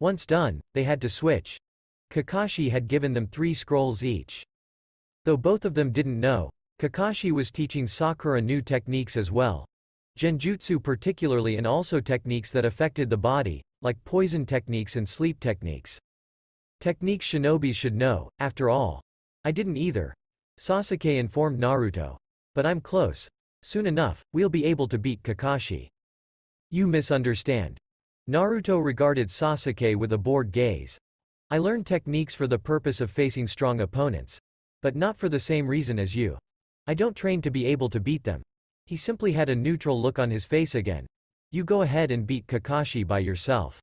Once done, they had to switch. Kakashi had given them three scrolls each. Though both of them didn't know, Kakashi was teaching Sakura new techniques as well. Genjutsu particularly and also techniques that affected the body, like poison techniques and sleep techniques. Techniques shinobis should know, after all. I didn't either. Sasuke informed Naruto. But I'm close. Soon enough, we'll be able to beat Kakashi. You misunderstand. Naruto regarded Sasuke with a bored gaze. I learned techniques for the purpose of facing strong opponents. But not for the same reason as you. I don't train to be able to beat them. He simply had a neutral look on his face again. You go ahead and beat Kakashi by yourself.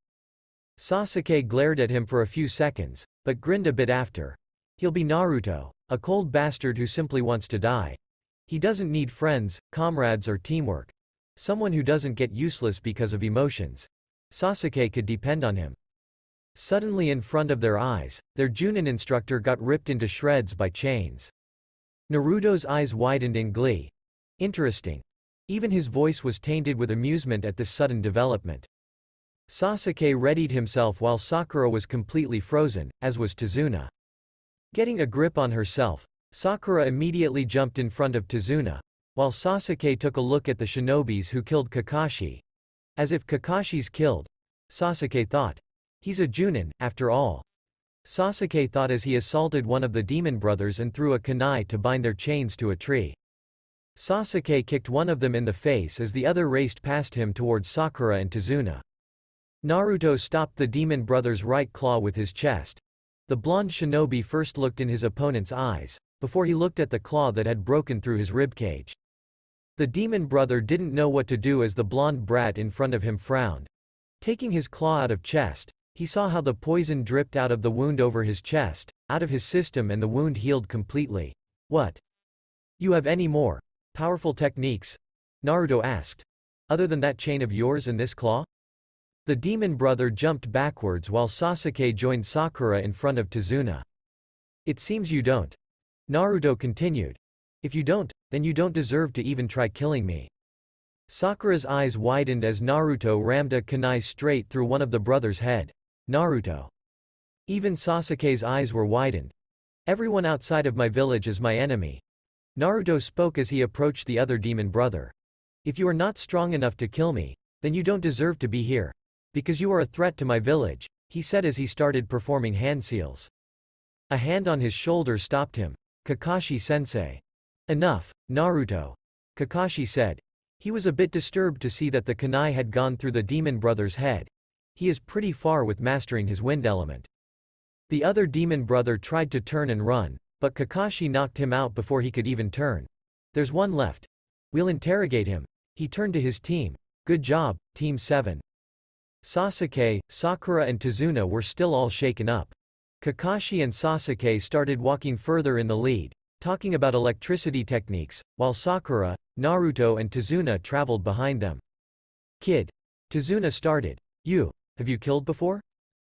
Sasuke glared at him for a few seconds, but grinned a bit after. He'll be Naruto, a cold bastard who simply wants to die. He doesn't need friends, comrades or teamwork. Someone who doesn't get useless because of emotions. Sasuke could depend on him. Suddenly in front of their eyes, their Junin instructor got ripped into shreds by chains. Naruto's eyes widened in glee. Interesting. Even his voice was tainted with amusement at this sudden development. Sasuke readied himself while Sakura was completely frozen, as was Tazuna. Getting a grip on herself, Sakura immediately jumped in front of Tazuna, while Sasuke took a look at the shinobis who killed Kakashi. As if Kakashi's killed. Sasuke thought. He's a Junin, after all. Sasuke thought as he assaulted one of the demon brothers and threw a kunai to bind their chains to a tree. Sasuke kicked one of them in the face as the other raced past him towards Sakura and Tazuna. Naruto stopped the demon brother's right claw with his chest. The blonde shinobi first looked in his opponent's eyes, before he looked at the claw that had broken through his ribcage. The demon brother didn't know what to do as the blonde brat in front of him frowned. Taking his claw out of chest, he saw how the poison dripped out of the wound over his chest, out of his system and the wound healed completely. What? You have any more powerful techniques? Naruto asked. Other than that chain of yours and this claw? The demon brother jumped backwards while Sasuke joined Sakura in front of Tazuna. It seems you don't. Naruto continued. If you don't, then you don't deserve to even try killing me. Sakura's eyes widened as Naruto rammed a kunai straight through one of the brother's head. Naruto. Even Sasuke's eyes were widened. Everyone outside of my village is my enemy. Naruto spoke as he approached the other demon brother. If you are not strong enough to kill me, then you don't deserve to be here. Because you are a threat to my village, he said as he started performing hand seals. A hand on his shoulder stopped him. Kakashi-sensei. Enough, Naruto. Kakashi said. He was a bit disturbed to see that the kunai had gone through the demon brother's head. He is pretty far with mastering his wind element. The other demon brother tried to turn and run, but Kakashi knocked him out before he could even turn. There's one left. We'll interrogate him. He turned to his team. Good job, Team 7. Sasuke, Sakura and Tazuna were still all shaken up. Kakashi and Sasuke started walking further in the lead, talking about electricity techniques, while Sakura, Naruto and Tazuna traveled behind them. Kid. Tazuna started. You. Have you killed before?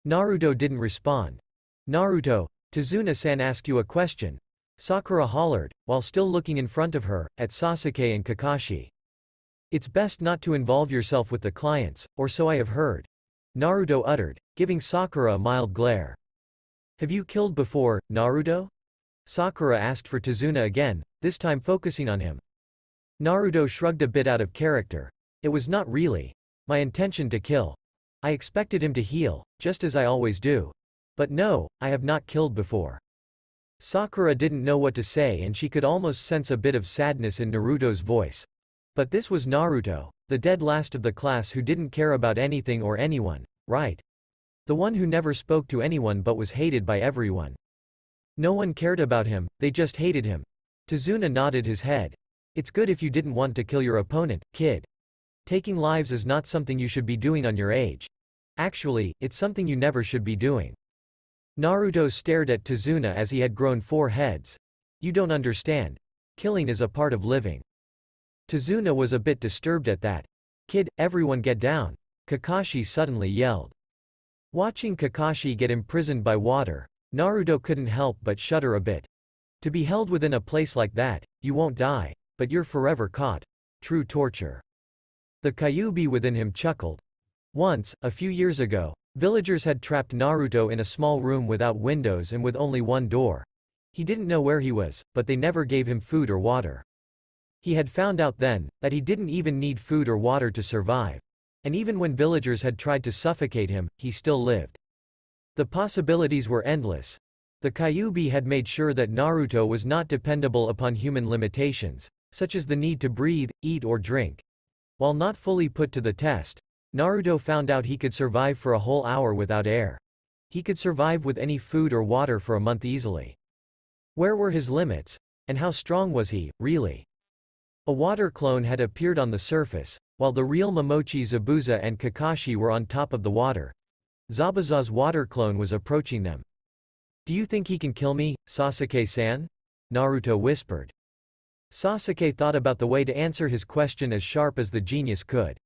Naruto didn't respond. Naruto, Tazuna-san asked you a question. Sakura hollered, while still looking in front of her, at Sasuke and Kakashi. It's best not to involve yourself with the clients, or so I have heard. Naruto uttered, giving Sakura a mild glare. Have you killed before, Naruto? Sakura asked for Tazuna again, this time focusing on him. Naruto shrugged a bit out of character. It was not really my intention to kill. I expected him to heal, just as I always do. But no, I have not killed before. Sakura didn't know what to say and she could almost sense a bit of sadness in Naruto's voice. But this was Naruto, the dead last of the class who didn't care about anything or anyone, right? The one who never spoke to anyone but was hated by everyone. No one cared about him, they just hated him. Tazuna nodded his head. It's good if you didn't want to kill your opponent, kid. Taking lives is not something you should be doing on your age. Actually, it's something you never should be doing. Naruto stared at Tazuna as he had grown four heads. You don't understand. Killing is a part of living. Tazuna was a bit disturbed at that. Kid, everyone get down. Kakashi suddenly yelled. Watching Kakashi get imprisoned by water, Naruto couldn't help but shudder a bit. To be held within a place like that, you won't die, but you're forever caught. True torture. The Kyuubi within him chuckled. Once, a few years ago, Villagers had trapped Naruto in a small room without windows and with only one door. He didn't know where he was, but they never gave him food or water. He had found out then, that he didn't even need food or water to survive. And even when villagers had tried to suffocate him, he still lived. The possibilities were endless. The Kyuubi had made sure that Naruto was not dependable upon human limitations, such as the need to breathe, eat or drink. While not fully put to the test, Naruto found out he could survive for a whole hour without air. He could survive with any food or water for a month easily. Where were his limits? And how strong was he, really? A water clone had appeared on the surface, while the real Momochi Zabuza and Kakashi were on top of the water. Zabuza's water clone was approaching them. Do you think he can kill me, Sasuke-san? Naruto whispered. Sasuke thought about the way to answer his question as sharp as the genius could.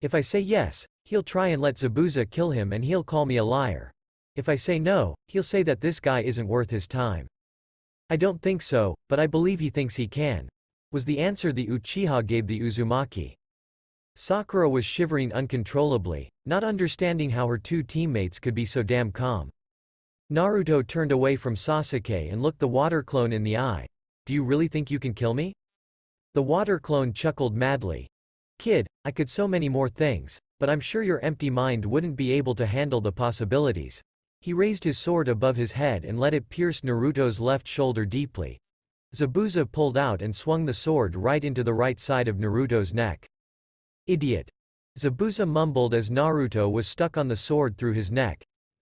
If I say yes, he'll try and let Zabuza kill him and he'll call me a liar. If I say no, he'll say that this guy isn't worth his time. I don't think so, but I believe he thinks he can. Was the answer the Uchiha gave the Uzumaki. Sakura was shivering uncontrollably, not understanding how her two teammates could be so damn calm. Naruto turned away from Sasuke and looked the water clone in the eye. Do you really think you can kill me? The water clone chuckled madly, Kid, I could so many more things, but I'm sure your empty mind wouldn't be able to handle the possibilities. He raised his sword above his head and let it pierce Naruto's left shoulder deeply. Zabuza pulled out and swung the sword right into the right side of Naruto's neck. Idiot. Zabuza mumbled as Naruto was stuck on the sword through his neck.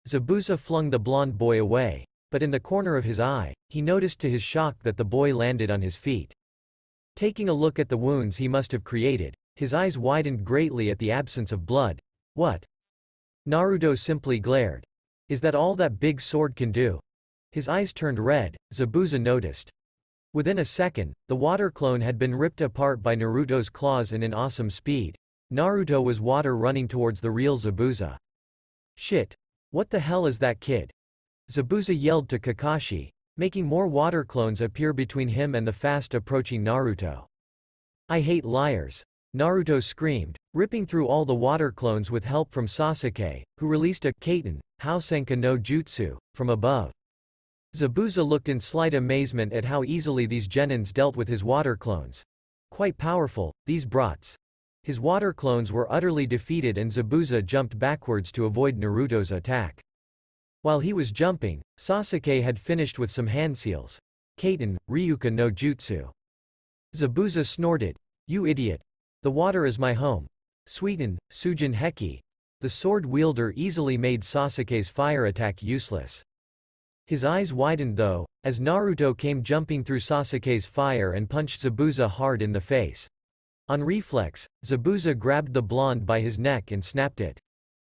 Zabuza flung the blonde boy away, but in the corner of his eye, he noticed to his shock that the boy landed on his feet. Taking a look at the wounds he must have created, his eyes widened greatly at the absence of blood. What? Naruto simply glared. Is that all that big sword can do? His eyes turned red, Zabuza noticed. Within a second, the water clone had been ripped apart by Naruto's claws in an awesome speed. Naruto was water running towards the real Zabuza. Shit. What the hell is that kid? Zabuza yelled to Kakashi, making more water clones appear between him and the fast approaching Naruto. I hate liars. Naruto screamed, ripping through all the water clones with help from Sasuke, who released a Katon, Housenka no Jutsu, from above. Zabuza looked in slight amazement at how easily these genins dealt with his water clones. Quite powerful, these brats. His water clones were utterly defeated and Zabuza jumped backwards to avoid Naruto's attack. While he was jumping, Sasuke had finished with some hand seals. Kaiten, Ryuka no Jutsu. Zabuza snorted. You idiot, the water is my home. Suiten, Sujin Heki. The sword wielder easily made Sasuke's fire attack useless. His eyes widened though, as Naruto came jumping through Sasuke's fire and punched Zabuza hard in the face. On reflex, Zabuza grabbed the blonde by his neck and snapped it.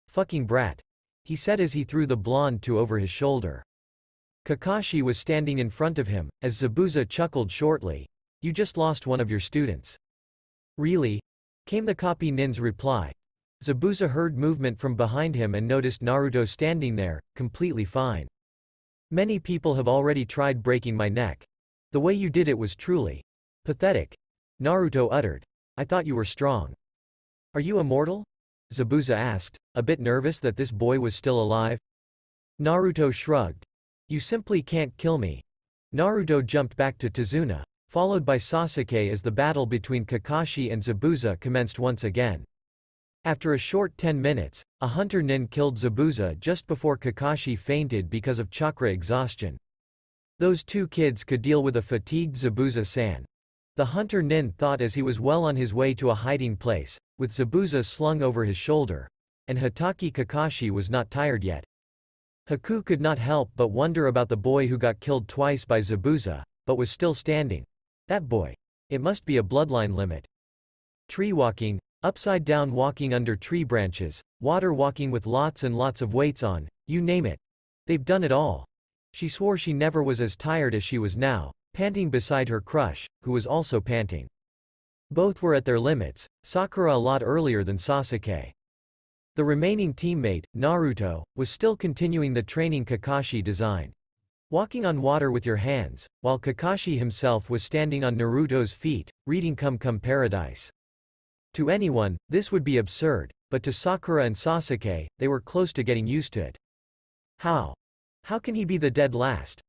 Fucking brat. He said as he threw the blonde to over his shoulder. Kakashi was standing in front of him, as Zabuza chuckled shortly. You just lost one of your students. Really? Came the copy nin's reply. Zabuza heard movement from behind him and noticed Naruto standing there, completely fine. Many people have already tried breaking my neck. The way you did it was truly pathetic. Naruto uttered. I thought you were strong. Are you immortal? Zabuza asked, a bit nervous that this boy was still alive. Naruto shrugged. You simply can't kill me. Naruto jumped back to Tazuna, followed by Sasuke as the battle between Kakashi and Zabuza commenced once again. After a short 10 minutes, a hunter nin killed Zabuza just before Kakashi fainted because of chakra exhaustion. Those two kids could deal with a fatigued Zabuza-san. The hunter nin thought as he was well on his way to a hiding place, with Zabuza slung over his shoulder. And Hatake Kakashi was not tired yet. Haku could not help but wonder about the boy who got killed twice by Zabuza, but was still standing. That boy. It must be a bloodline limit. Tree walking, upside down walking under tree branches, water walking with lots and lots of weights on, you name it. They've done it all. She swore she never was as tired as she was now, panting beside her crush, who was also panting. Both were at their limits, Sakura a lot earlier than Sasuke. The remaining teammate, Naruto, was still continuing the training Kakashi designed. Walking on water with your hands, while Kakashi himself was standing on Naruto's feet, reading Come Come Paradise. To anyone, this would be absurd, but to Sakura and Sasuke, they were close to getting used to it. How? How can he be the dead last?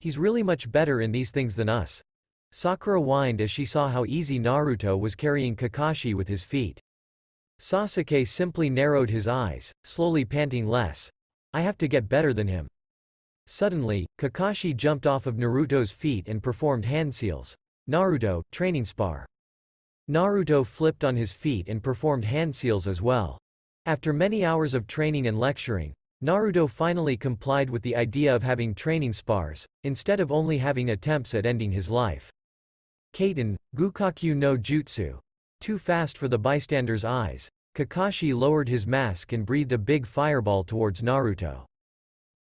He's really much better in these things than us. Sakura whined as she saw how easy Naruto was carrying Kakashi with his feet. Sasuke simply narrowed his eyes, slowly panting less. I have to get better than him. Suddenly, Kakashi jumped off of Naruto's feet and performed hand seals. Naruto, training spar. Naruto flipped on his feet and performed hand seals as well. After many hours of training and lecturing, Naruto finally complied with the idea of having training spars, instead of only having attempts at ending his life. Katon, Goukakyu no Jutsu. Too fast for the bystanders' eyes, Kakashi lowered his mask and breathed a big fireball towards Naruto.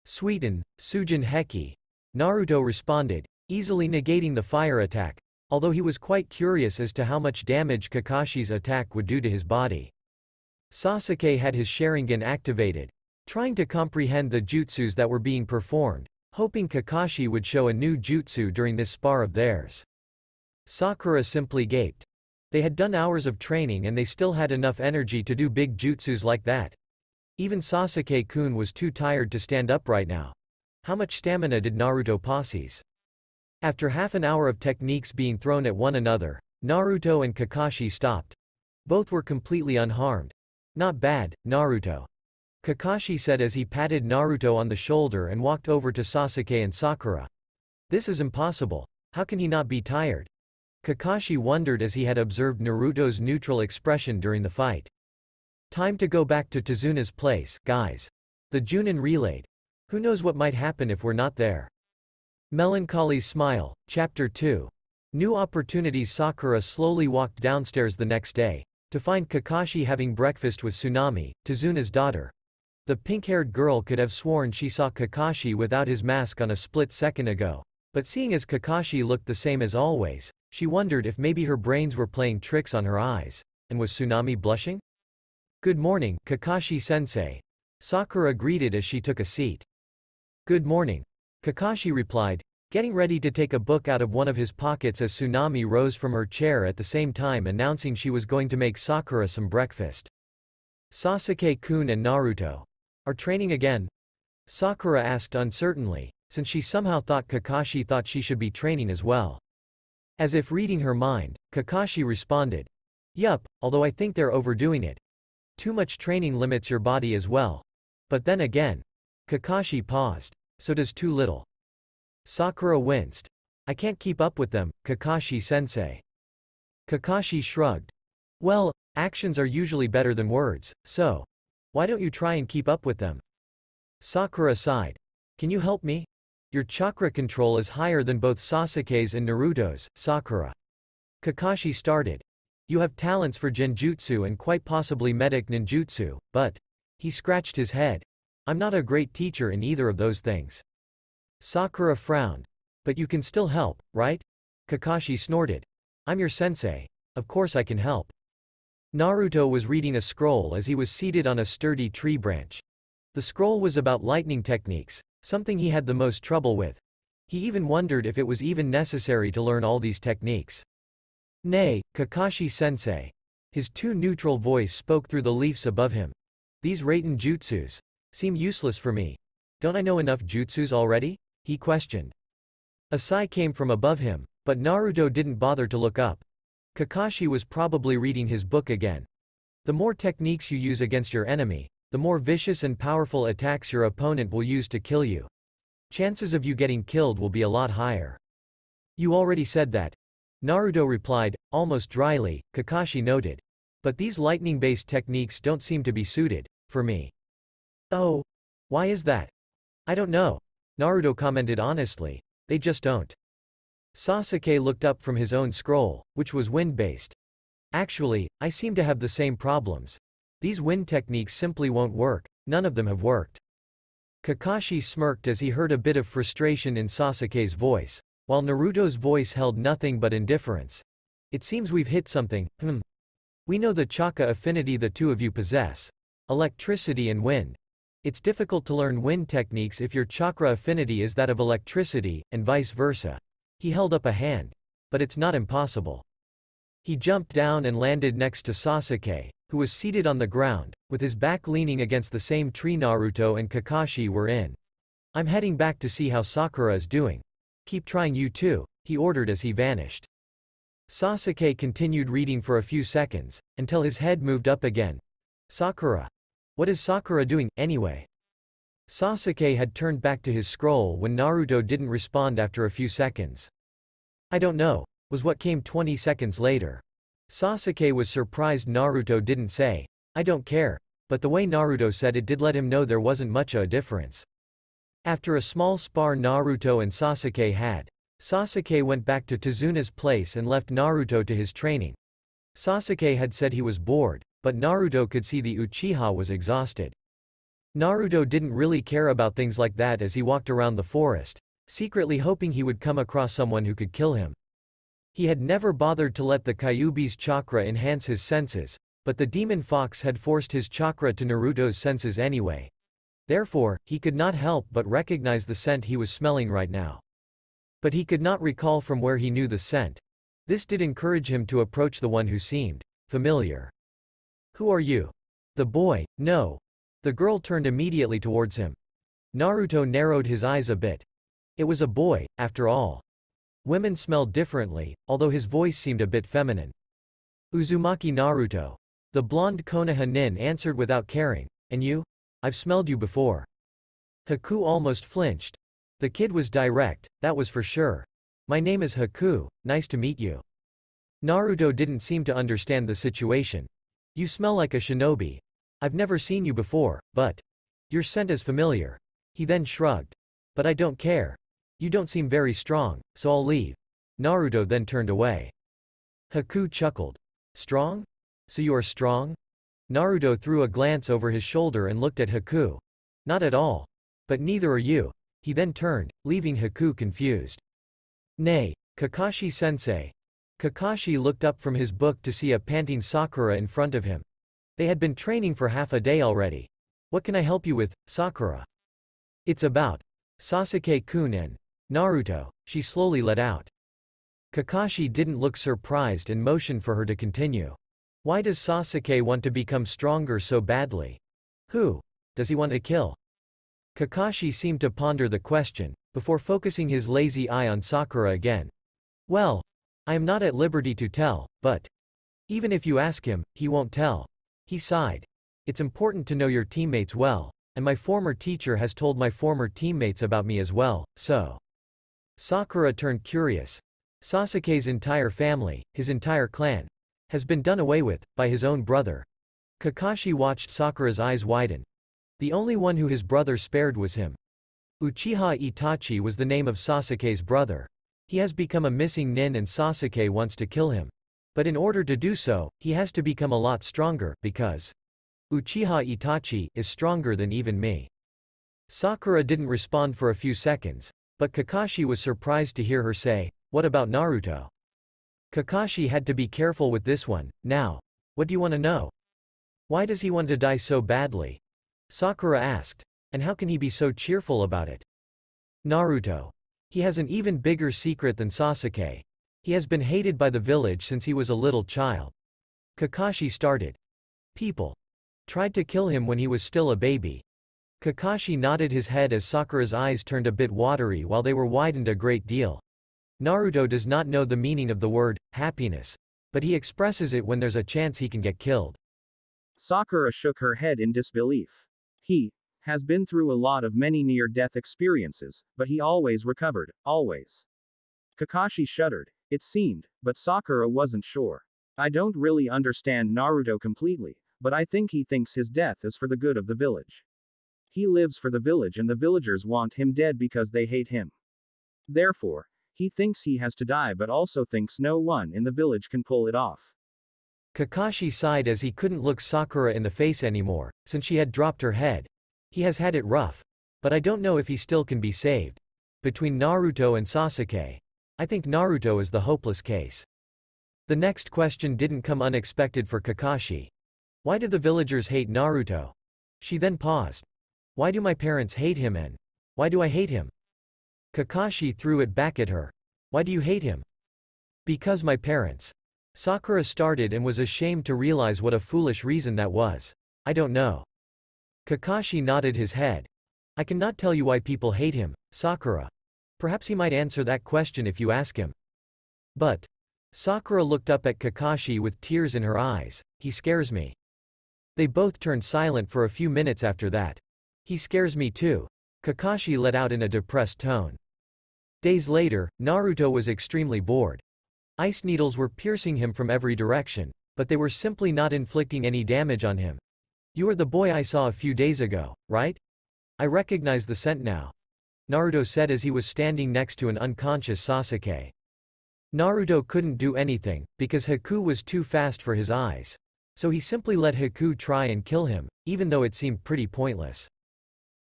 Suiten, Sujin Heki. Naruto responded, easily negating the fire attack, although he was quite curious as to how much damage Kakashi's attack would do to his body. Sasuke had his Sharingan activated, trying to comprehend the jutsus that were being performed, hoping Kakashi would show a new jutsu during this spar of theirs. Sakura simply gaped. They had done hours of training and they still had enough energy to do big jutsus like that. Even Sasuke-kun was too tired to stand up right now. How much stamina did Naruto possess? After half an hour of techniques being thrown at one another, Naruto and Kakashi stopped. Both were completely unharmed. Not bad, Naruto. Kakashi said as he patted Naruto on the shoulder and walked over to Sasuke and Sakura. This is impossible. How can he not be tired? Kakashi wondered as he had observed Naruto's neutral expression during the fight. Time to go back to Tazuna's place, guys. The Junin relayed. Who knows what might happen if we're not there? Melancholy Smile, Chapter 2. New Opportunities Sakura slowly walked downstairs the next day, to find Kakashi having breakfast with Tsunami, Tazuna's daughter. The pink-haired girl could have sworn she saw Kakashi without his mask on a split second ago. But seeing as Kakashi looked the same as always, she wondered if maybe her brains were playing tricks on her eyes. And was Tsunami blushing? Good morning, Kakashi-sensei. Sakura greeted as she took a seat. Good morning. Kakashi replied, getting ready to take a book out of one of his pockets as Tsunami rose from her chair at the same time announcing she was going to make Sakura some breakfast. Sasuke-kun and Naruto. Are training again? Sakura asked uncertainly, since she somehow thought Kakashi thought she should be training as well. As if reading her mind, Kakashi responded, Yup, although I think they're overdoing it. Too much training limits your body as well. But then again. Kakashi paused. So does too little. Sakura winced. I can't keep up with them, Kakashi-sensei. Kakashi shrugged. Well, actions are usually better than words, so. Why don't you try and keep up with them? Sakura sighed. Can you help me? Your chakra control is higher than both Sasuke's and Naruto's, Sakura. Kakashi started. You have talents for genjutsu and quite possibly medic ninjutsu, but. He scratched his head. I'm not a great teacher in either of those things. Sakura frowned. But you can still help, right? Kakashi snorted. I'm your sensei. Of course I can help. Naruto was reading a scroll as he was seated on a sturdy tree branch. The scroll was about lightning techniques, something he had the most trouble with. He even wondered if it was even necessary to learn all these techniques. Nay, Kakashi-sensei. His too neutral voice spoke through the leaves above him. These Raiton jutsus seem useless for me. Don't I know enough jutsus already? He questioned. A sigh came from above him, but Naruto didn't bother to look up. Kakashi was probably reading his book again. The more techniques you use against your enemy, the more vicious and powerful attacks your opponent will use to kill you. Chances of you getting killed will be a lot higher. You already said that. Naruto replied, almost dryly, Kakashi noted. But these lightning-based techniques don't seem to be suited, for me. Oh. Why is that? I don't know. Naruto commented honestly. They just don't. Sasuke looked up from his own scroll, which was wind-based. Actually, I seem to have the same problems. These wind techniques simply won't work, none of them have worked. Kakashi smirked as he heard a bit of frustration in Sasuke's voice, while Naruto's voice held nothing but indifference. It seems we've hit something, hmm. We know the chakra affinity the two of you possess. Electricity and wind. It's difficult to learn wind techniques if your chakra affinity is that of electricity, and vice versa. He held up a hand. But it's not impossible. He jumped down and landed next to Sasuke, who was seated on the ground, with his back leaning against the same tree Naruto and Kakashi were in. I'm heading back to see how Sakura is doing. Keep trying you too, he ordered as he vanished. Sasuke continued reading for a few seconds, until his head moved up again. Sakura. What is Sakura doing, anyway? Sasuke had turned back to his scroll when Naruto didn't respond after a few seconds. I don't know, was what came 20 seconds later. Sasuke was surprised Naruto didn't say, I don't care, but the way Naruto said it did let him know there wasn't much of a difference. After a small spar Naruto and Sasuke had, Sasuke went back to Tazuna's place and left Naruto to his training. Sasuke had said he was bored, but Naruto could see the Uchiha was exhausted. Naruto didn't really care about things like that as he walked around the forest, secretly hoping he would come across someone who could kill him. He had never bothered to let the Kyuubi's chakra enhance his senses, but the demon fox had forced his chakra to Naruto's senses anyway. Therefore, he could not help but recognize the scent he was smelling right now. But he could not recall from where he knew the scent. This did encourage him to approach the one who seemed familiar. Who are you? The boy, no. The girl turned immediately towards him. Naruto narrowed his eyes a bit. It was a boy, after all. Women smell differently, although his voice seemed a bit feminine. Uzumaki Naruto. The blonde Konoha nin answered without caring. And you? I've smelled you before. Haku almost flinched. The kid was direct, that was for sure. My name is Haku, nice to meet you. Naruto didn't seem to understand the situation. You smell like a shinobi. I've never seen you before, but. Your scent is familiar. He then shrugged. But I don't care. You don't seem very strong, so I'll leave. Naruto then turned away. Haku chuckled. Strong? So you are strong? Naruto threw a glance over his shoulder and looked at Haku. Not at all. But neither are you. He then turned, leaving Haku confused. Nay, Kakashi-sensei, Kakashi looked up from his book to see a panting Sakura in front of him. They had been training for half a day already. What can I help you with, Sakura? It's about Sasuke-kun and Naruto, she slowly let out. Kakashi didn't look surprised and motioned for her to continue. Why does Sasuke want to become stronger so badly? Who? Does he want to kill? Kakashi seemed to ponder the question, before focusing his lazy eye on Sakura again. Well, I am not at liberty to tell, but even if you ask him, he won't tell. He sighed. It's important to know your teammates well, and my former teacher has told my former teammates about me as well, so. Sakura turned curious. Sasuke's entire family, his entire clan, has been done away with, by his own brother. Kakashi watched Sakura's eyes widen. The only one who his brother spared was him. Uchiha Itachi was the name of Sasuke's brother. He has become a missing nin and Sasuke wants to kill him. But in order to do so, he has to become a lot stronger, because Uchiha Itachi is stronger than even me. Sakura didn't respond for a few seconds, but Kakashi was surprised to hear her say, what about Naruto? Kakashi had to be careful with this one, now. What do you want to know? Why does he want to die so badly? Sakura asked. And how can he be so cheerful about it? Naruto. He has an even bigger secret than Sasuke. He has been hated by the village since he was a little child. Kakashi started. People tried to kill him when he was still a baby. Kakashi nodded his head as Sakura's eyes turned a bit watery while they were widened a great deal. Naruto does not know the meaning of the word, happiness. But he expresses it when there's a chance he can get killed. Sakura shook her head in disbelief. He has been through a lot of many near death experiences, but he always recovered, always. Kakashi shuddered. It seemed, but Sakura wasn't sure. I don't really understand Naruto completely, but I think he thinks his death is for the good of the village. He lives for the village and the villagers want him dead because they hate him. Therefore, he thinks he has to die but also thinks no one in the village can pull it off. Kakashi sighed as he couldn't look Sakura in the face anymore, since she had dropped her head. He has had it rough. But I don't know if he still can be saved. Between Naruto and Sasuke. I think Naruto is the hopeless case. The next question didn't come unexpected for Kakashi. Why do the villagers hate Naruto? She then paused. Why do my parents hate him and why do I hate him? Kakashi threw it back at her. Why do you hate him? Because my parents. Sakura started and was ashamed to realize what a foolish reason that was. I don't know. Kakashi nodded his head. I cannot tell you why people hate him, Sakura. Perhaps he might answer that question if you ask him. But. Sakura looked up at Kakashi with tears in her eyes. He scares me. They both turned silent for a few minutes after that. He scares me too. Kakashi let out in a depressed tone. Days later, Naruto was extremely bored. Ice needles were piercing him from every direction, but they were simply not inflicting any damage on him. You are the boy I saw a few days ago, right? I recognize the scent now. Naruto said as he was standing next to an unconscious Sasuke. Naruto couldn't do anything, because Haku was too fast for his eyes. So he simply let Haku try and kill him, even though it seemed pretty pointless.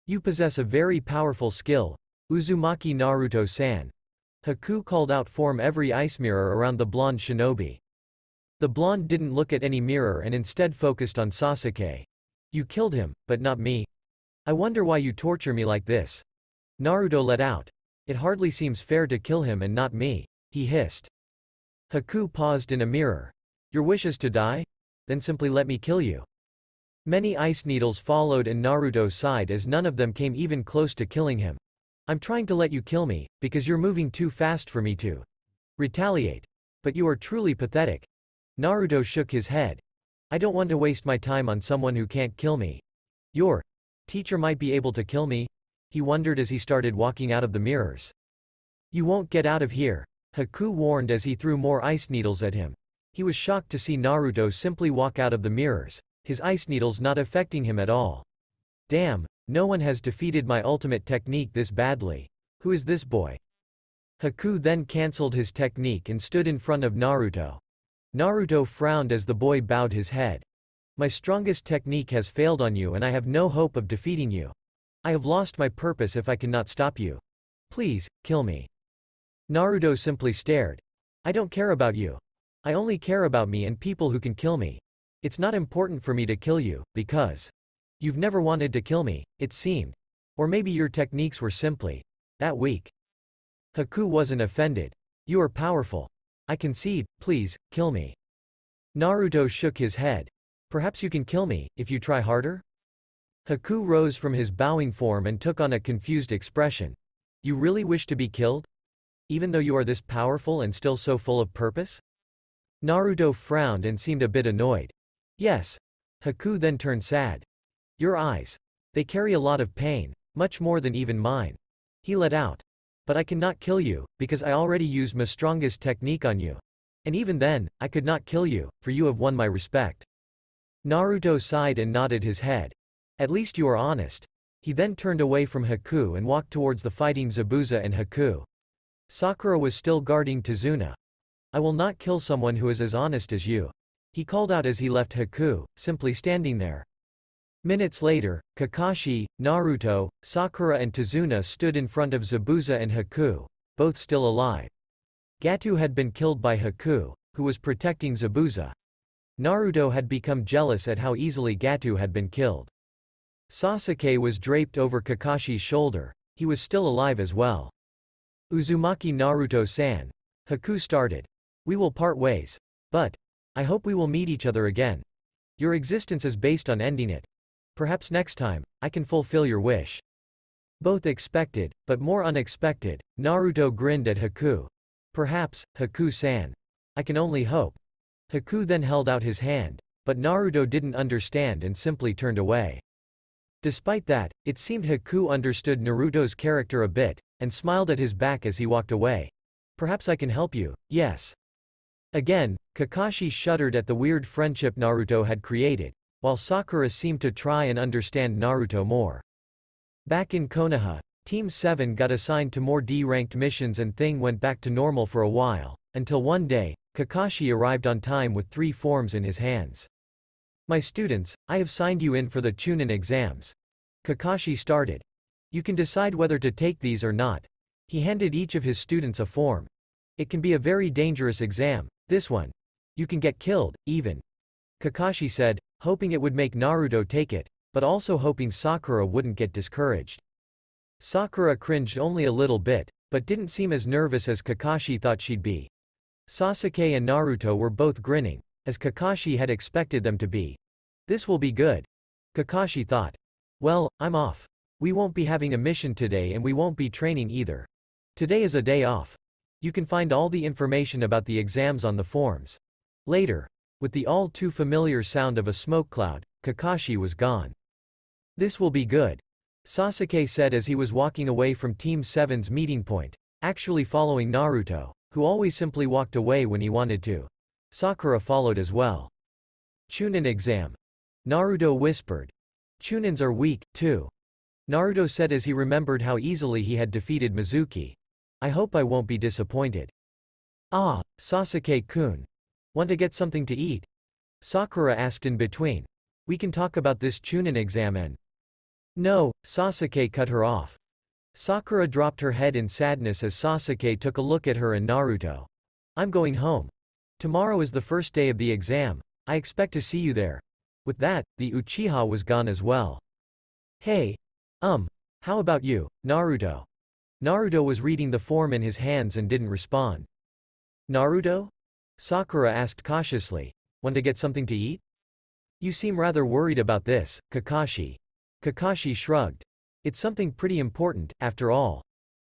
You possess a very powerful skill, Uzumaki Naruto-san. Haku called out form every ice mirror around the blonde shinobi. The blonde didn't look at any mirror and instead focused on Sasuke. You killed him, but not me. I wonder why you torture me like this. Naruto let out. It hardly seems fair to kill him and not me. He hissed. Haku paused in a mirror. Your wish is to die? Then simply let me kill you. Many ice needles followed and Naruto sighed as none of them came even close to killing him. I'm trying to let you kill me, because you're moving too fast for me to retaliate. But you are truly pathetic. Naruto shook his head. I don't want to waste my time on someone who can't kill me. Your teacher might be able to kill me? He wondered as he started walking out of the mirrors. You won't get out of here. Haku warned as he threw more ice needles at him. He was shocked to see Naruto simply walk out of the mirrors, his ice needles not affecting him at all. Damn, no one has defeated my ultimate technique this badly. Who is this boy? Haku then cancelled his technique and stood in front of Naruto. Naruto frowned as the boy bowed his head. My strongest technique has failed on you and I have no hope of defeating you. I have lost my purpose if I cannot stop you. Please, kill me. Naruto simply stared. I don't care about you. I only care about me and people who can kill me. It's not important for me to kill you, because you've never wanted to kill me, it seemed. Or maybe your techniques were simply that weak. Haku wasn't offended. You are powerful. I concede, please, kill me. Naruto shook his head. Perhaps you can kill me, if you try harder? Haku rose from his bowing form and took on a confused expression. You really wish to be killed? Even though you are this powerful and still so full of purpose? Naruto frowned and seemed a bit annoyed. Yes. Haku then turned sad. Your eyes. They carry a lot of pain, much more than even mine. He let out. But I cannot kill you, because I already used my strongest technique on you. And even then, I could not kill you, for you have won my respect. Naruto sighed and nodded his head. At least you are honest. He then turned away from Haku and walked towards the fighting Zabuza and Haku. Sakura was still guarding Tazuna. I will not kill someone who is as honest as you. He called out as he left Haku, simply standing there. Minutes later, Kakashi, Naruto, Sakura and Tazuna stood in front of Zabuza and Haku, both still alive. Gato had been killed by Haku, who was protecting Zabuza. Naruto had become jealous at how easily Gato had been killed. Sasuke was draped over Kakashi's shoulder, he was still alive as well. Uzumaki Naruto-san. Haku started. We will part ways. But. I hope we will meet each other again. Your existence is based on ending it. Perhaps next time, I can fulfill your wish. Both expected, but more unexpected, Naruto grinned at Haku. Perhaps, Haku-san. I can only hope. Haku then held out his hand. But Naruto didn't understand and simply turned away. Despite that, it seemed Haku understood Naruto's character a bit, and smiled at his back as he walked away. Perhaps I can help you, yes. Again, Kakashi shuddered at the weird friendship Naruto had created, while Sakura seemed to try and understand Naruto more. Back in Konoha, Team 7 got assigned to more D-ranked missions and thing went back to normal for a while, until one day, Kakashi arrived on time with three forms in his hands. My students, I have signed you in for the Chunin exams. Kakashi started. You can decide whether to take these or not. He handed each of his students a form. It can be a very dangerous exam, this one. You can get killed, even. Kakashi said, hoping it would make Naruto take it, but also hoping Sakura wouldn't get discouraged. Sakura cringed only a little bit, but didn't seem as nervous as Kakashi thought she'd be. Sasuke and Naruto were both grinning, as Kakashi had expected them to be. This will be good. Kakashi thought. Well, I'm off. We won't be having a mission today and we won't be training either. Today is a day off. You can find all the information about the exams on the forms. Later, with the all too familiar sound of a smoke cloud, Kakashi was gone. This will be good. Sasuke said as he was walking away from Team 7's meeting point, actually following Naruto, who always simply walked away when he wanted to. Sakura followed as well. Chunin exam. Naruto whispered. Chunins are weak, too. Naruto said as he remembered how easily he had defeated Mizuki. I hope I won't be disappointed. Ah, Sasuke-kun, Want to get something to eat? Sakura asked in between. We can talk about this Chunin exam and. No, Sasuke cut her off. Sakura dropped her head in sadness as Sasuke took a look at her and Naruto. I'm going home. Tomorrow is the first day of the exam. I expect to see you there. With that, the Uchiha was gone as well. Hey. Um. How about you, Naruto? Naruto was reading the form in his hands and didn't respond. Naruto? Sakura asked cautiously. Want to get something to eat? You seem rather worried about this, Kakashi. Kakashi shrugged. It's something pretty important, after all.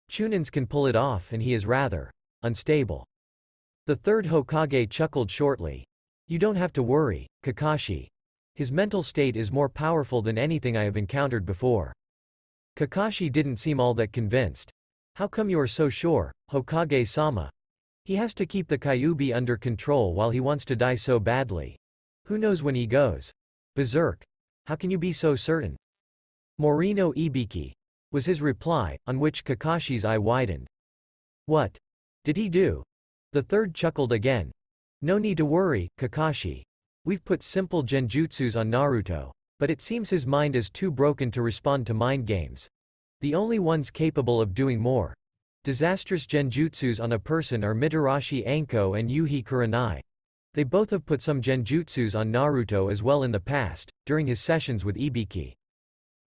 Chunins can pull it off and he is rather unstable. The third Hokage chuckled shortly. You don't have to worry, Kakashi. His mental state is more powerful than anything I have encountered before. Kakashi didn't seem all that convinced. How come you are so sure, Hokage-sama? He has to keep the Kyuubi under control while he wants to die so badly. Who knows when he goes? Berserk. How can you be so certain? Morino Ibiki. Was his reply, on which Kakashi's eye widened. What? Did he do? The third chuckled again. No need to worry, Kakashi. We've put simple genjutsus on Naruto. But it seems his mind is too broken to respond to mind games. The only ones capable of doing more, Disastrous genjutsus on a person are Mitarashi Anko and Yuhi Kurenai. They both have put some genjutsus on Naruto as well in the past, during his sessions with Ibiki.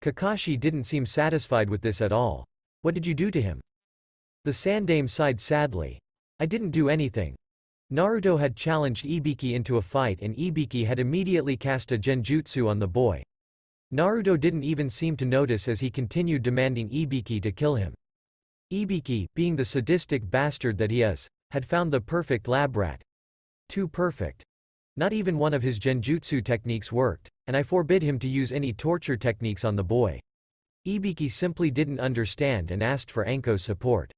Kakashi didn't seem satisfied with this at all. What did you do to him? The Sandaime sighed sadly. I didn't do anything. Naruto had challenged Ibiki into a fight and Ibiki had immediately cast a genjutsu on the boy. Naruto didn't even seem to notice as he continued demanding Ibiki to kill him. Ibiki, being the sadistic bastard that he is, had found the perfect lab rat. Too perfect. Not even one of his genjutsu techniques worked, and I forbid him to use any torture techniques on the boy. Ibiki simply didn't understand and asked for Anko's support.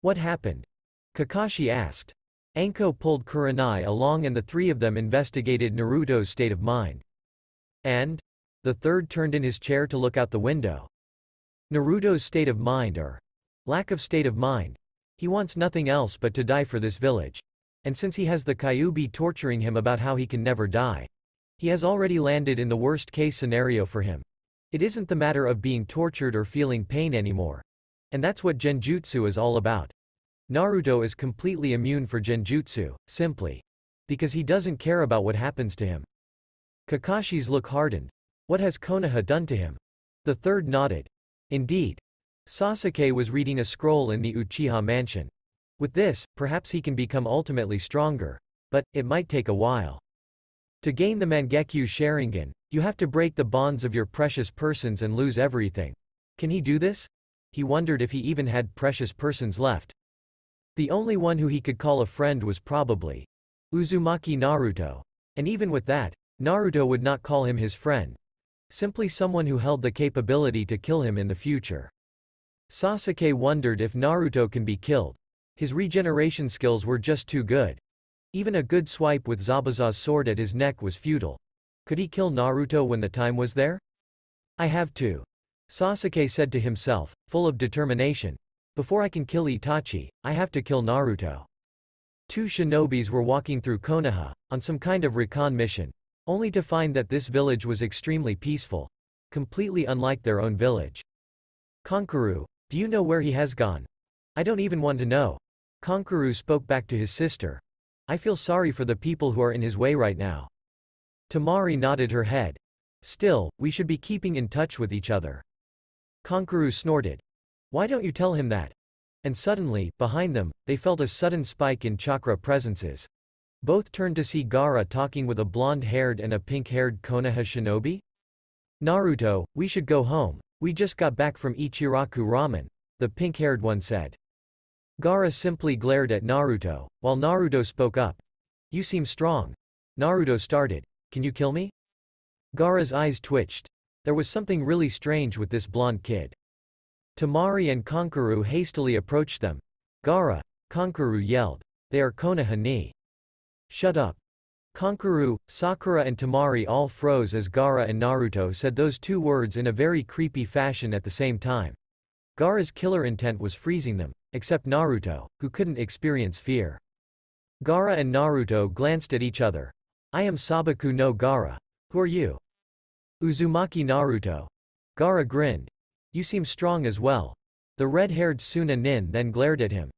What happened? Kakashi asked. Anko pulled Kurenai along and the three of them investigated Naruto's state of mind. And? The third turned in his chair to look out the window. Naruto's state of mind or Lack of state of mind. He wants nothing else but to die for this village. And since he has the Kyuubi torturing him about how he can never die. He has already landed in the worst case scenario for him. It isn't the matter of being tortured or feeling pain anymore. And that's what genjutsu is all about. Naruto is completely immune for genjutsu, simply. Because he doesn't care about what happens to him. Kakashi's look hardened. What has Konoha done to him? The third nodded. Indeed. Sasuke was reading a scroll in the Uchiha mansion. With this, perhaps he can become ultimately stronger. But, it might take a while. To gain the Mangekyu Sharingan, you have to break the bonds of your precious persons and lose everything. Can he do this? He wondered if he even had precious persons left. The only one who he could call a friend was probably Uzumaki Naruto. And even with that, Naruto would not call him his friend. Simply someone who held the capability to kill him in the future. Sasuke wondered if Naruto can be killed. His regeneration skills were just too good. Even a good swipe with Zabuza's sword at his neck was futile. Could he kill Naruto when the time was there? I have to. Sasuke said to himself, full of determination. Before I can kill Itachi, I have to kill Naruto. Two shinobis were walking through Konoha, on some kind of recon mission. Only to find that this village was extremely peaceful. Completely unlike their own village. Kankuro, do you know where he has gone? I don't even want to know. Kankuro spoke back to his sister. I feel sorry for the people who are in his way right now. Temari nodded her head. Still, we should be keeping in touch with each other. Kankuro snorted. Why don't you tell him that? And suddenly, behind them, they felt a sudden spike in chakra presences. Both turned to see Gaara talking with a blonde-haired and a pink-haired Konoha shinobi? Naruto, we should go home. We just got back from Ichiraku Ramen, the pink-haired one said. Gaara simply glared at Naruto, while Naruto spoke up. You seem strong. Naruto started. Can you kill me? Gaara's eyes twitched. There was something really strange with this blonde kid. Temari and Kankuro hastily approached them. Gaara, Kankuro yelled. They are Konoha ni. Shut up. Kankuro, Sakura and Temari all froze as Gaara and Naruto said those two words in a very creepy fashion at the same time. Gaara's killer intent was freezing them, except Naruto, who couldn't experience fear. Gaara and Naruto glanced at each other. I am Sabaku no Gaara. Who are you? Uzumaki Naruto. Gaara grinned. You seem strong as well. The red-haired Suna Nin then glared at him.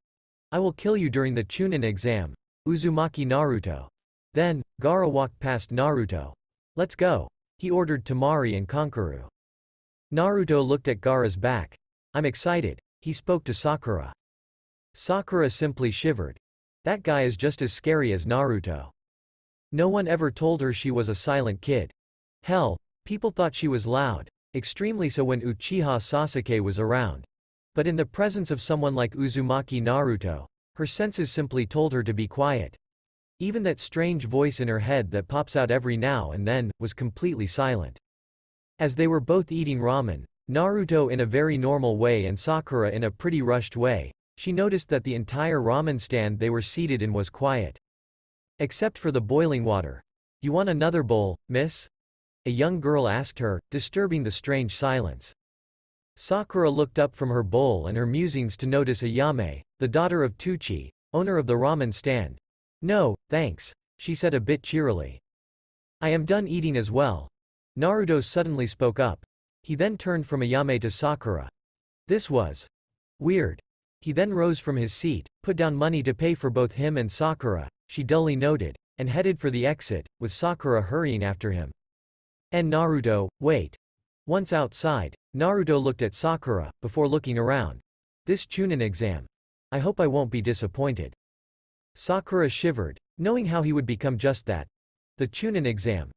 I will kill you during the Chunin exam. Uzumaki Naruto. Then, Gaara walked past Naruto. Let's go. He ordered Temari and Kankuro. Naruto looked at Gaara's back. I'm excited. He spoke to Sakura. Sakura simply shivered. That guy is just as scary as Naruto. No one ever told her she was a silent kid. Hell, people thought she was loud, extremely so when Uchiha Sasuke was around. But in the presence of someone like Uzumaki Naruto, her senses simply told her to be quiet. Even that strange voice in her head that pops out every now and then, was completely silent. As they were both eating ramen, Naruto in a very normal way and Sakura in a pretty rushed way, she noticed that the entire ramen stand they were seated in was quiet. Except for the boiling water. You want another bowl, miss? A young girl asked her, disturbing the strange silence. Sakura looked up from her bowl and her musings to notice Ayame, the daughter of Teuchi, owner of the ramen stand. No, thanks, she said a bit cheerily. I am done eating as well. Naruto suddenly spoke up. He then turned from Ayame to Sakura. This was weird. He then rose from his seat, put down money to pay for both him and Sakura, she dully noted, and headed for the exit, with Sakura hurrying after him. And Naruto, wait. Once outside, Naruto looked at Sakura, before looking around. This Chunin exam. I hope I won't be disappointed. Sakura shivered, knowing how he would become just that. The Chunin exam.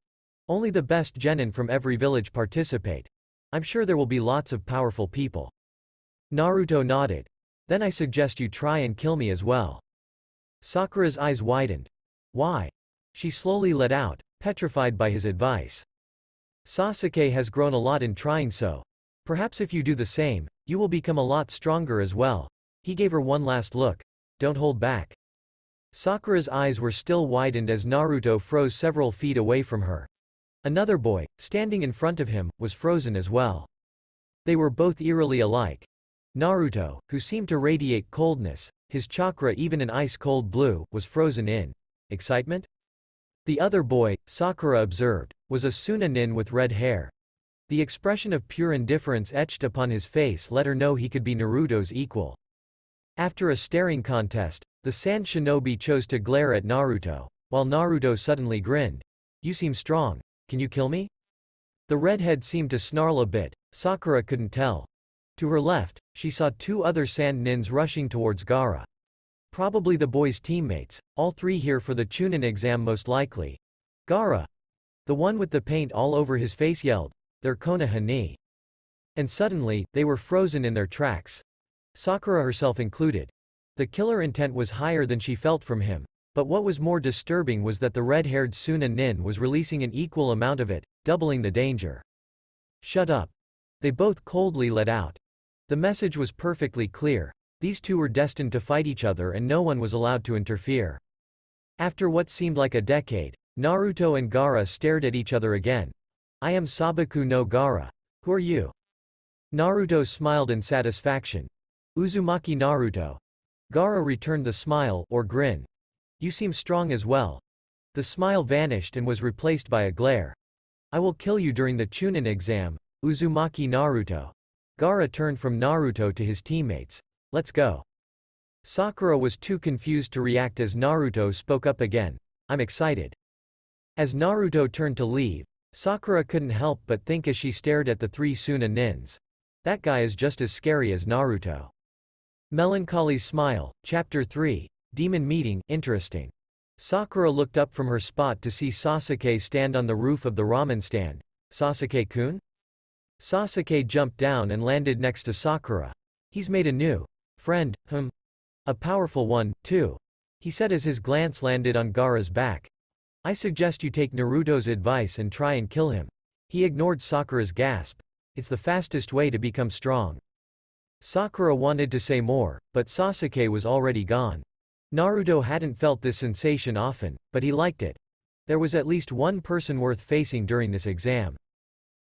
Only the best genin from every village participate. I'm sure there will be lots of powerful people. Naruto nodded. Then I suggest you try and kill me as well. Sakura's eyes widened. Why? She slowly let out, petrified by his advice. Sasuke has grown a lot in trying so. Perhaps if you do the same, you will become a lot stronger as well. He gave her one last look. Don't hold back. Sakura's eyes were still widened as Naruto froze several feet away from her. Another boy, standing in front of him, was frozen as well. They were both eerily alike. Naruto, who seemed to radiate coldness, his chakra even an ice-cold blue, was frozen in. Excitement? The other boy, Sakura observed, was a Suna nin with red hair. The expression of pure indifference etched upon his face let her know he could be Naruto's equal. After a staring contest, the sand shinobi chose to glare at Naruto, while Naruto suddenly grinned. You seem strong. Can you kill me? The redhead seemed to snarl a bit, Sakura couldn't tell. To her left, she saw two other sand nins rushing towards Gaara. Probably the boy's teammates, all three here for the Chunin exam most likely. Gaara! The one with the paint all over his face yelled, they're Konoha ni. And suddenly, they were frozen in their tracks. Sakura herself included. The killer intent was higher than she felt from him. But what was more disturbing was that the red-haired Suna Nin was releasing an equal amount of it, doubling the danger. Shut up. They both coldly let out. The message was perfectly clear. These two were destined to fight each other and no one was allowed to interfere. After what seemed like a decade, Naruto and Gaara stared at each other again. I am Sabaku no Gaara. Who are you? Naruto smiled in satisfaction. Uzumaki Naruto. Gaara returned the smile, or grin. You seem strong as well. The smile vanished and was replaced by a glare. I will kill you during the Chunin exam, Uzumaki Naruto. Gaara turned from Naruto to his teammates. Let's go. Sakura was too confused to react as Naruto spoke up again. I'm excited. As Naruto turned to leave, Sakura couldn't help but think as she stared at the three Suna nins. That guy is just as scary as Naruto. Melancholy Smile, Chapter 3, Demon meeting, interesting. Sakura looked up from her spot to see Sasuke stand on the roof of the ramen stand. Sasuke-kun? Sasuke jumped down and landed next to Sakura. He's made a new friend, hmm. A powerful one, too. He said as his glance landed on Gaara's back. I suggest you take Naruto's advice and try and kill him. He ignored Sakura's gasp. It's the fastest way to become strong. Sakura wanted to say more, but Sasuke was already gone. Naruto hadn't felt this sensation often, but he liked it. There was at least one person worth facing during this exam.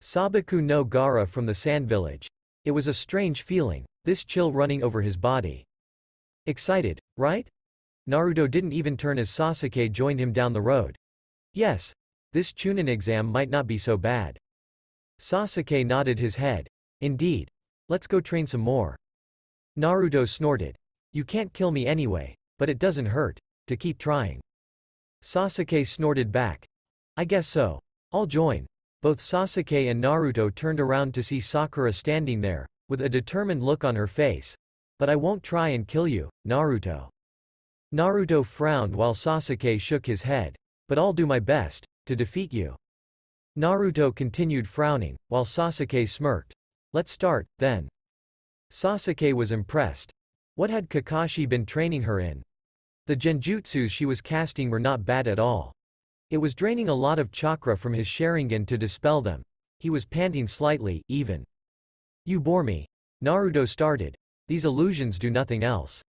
Sabaku no Gaara from the Sand Village. It was a strange feeling, this chill running over his body. Excited, right? Naruto didn't even turn as Sasuke joined him down the road. Yes. This Chunin exam might not be so bad. Sasuke nodded his head. Indeed. Let's go train some more. Naruto snorted. You can't kill me anyway. But it doesn't hurt. To keep trying. Sasuke snorted back. I guess so. I'll join. Both Sasuke and Naruto turned around to see Sakura standing there, with a determined look on her face. But I won't try and kill you, Naruto. Naruto frowned while Sasuke shook his head. But I'll do my best, to defeat you. Naruto continued frowning, while Sasuke smirked. Let's start, then. Sasuke was impressed. What had Kakashi been training her in? The genjutsus she was casting were not bad at all. It was draining a lot of chakra from his Sharingan to dispel them. He was panting slightly, even. You bore me. Naruto started. These illusions do nothing else.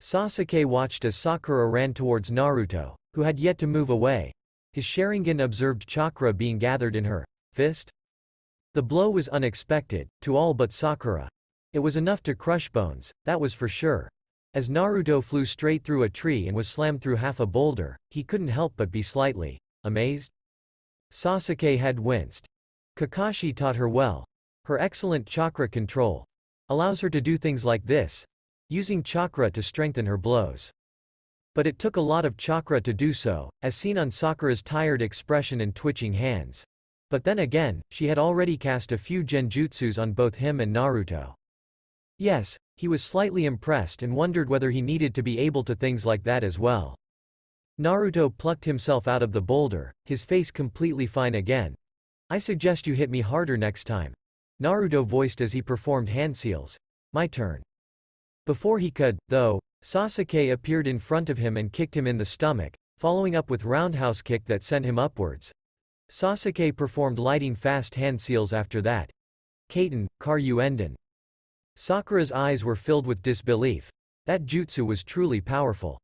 Sasuke watched as Sakura ran towards Naruto, who had yet to move away. His Sharingan observed chakra being gathered in her fist. The blow was unexpected, to all but Sakura. It was enough to crush bones, that was for sure. As Naruto flew straight through a tree and was slammed through half a boulder, he couldn't help but be slightly amazed. Sasuke had winced. Kakashi taught her well. Her excellent chakra control allows her to do things like this, using chakra to strengthen her blows. But it took a lot of chakra to do so, as seen on Sakura's tired expression and twitching hands. But then again, she had already cast a few genjutsus on both him and Naruto. Yes, he was slightly impressed and wondered whether he needed to be able to things like that as well. Naruto plucked himself out of the boulder, his face completely fine again. I suggest you hit me harder next time. Naruto voiced as he performed hand seals. My turn. Before he could, though, Sasuke appeared in front of him and kicked him in the stomach, following up with roundhouse kick that sent him upwards. Sasuke performed lighting fast hand seals after that. Katon, Karyuenden. Sakura's eyes were filled with disbelief. That jutsu was truly powerful.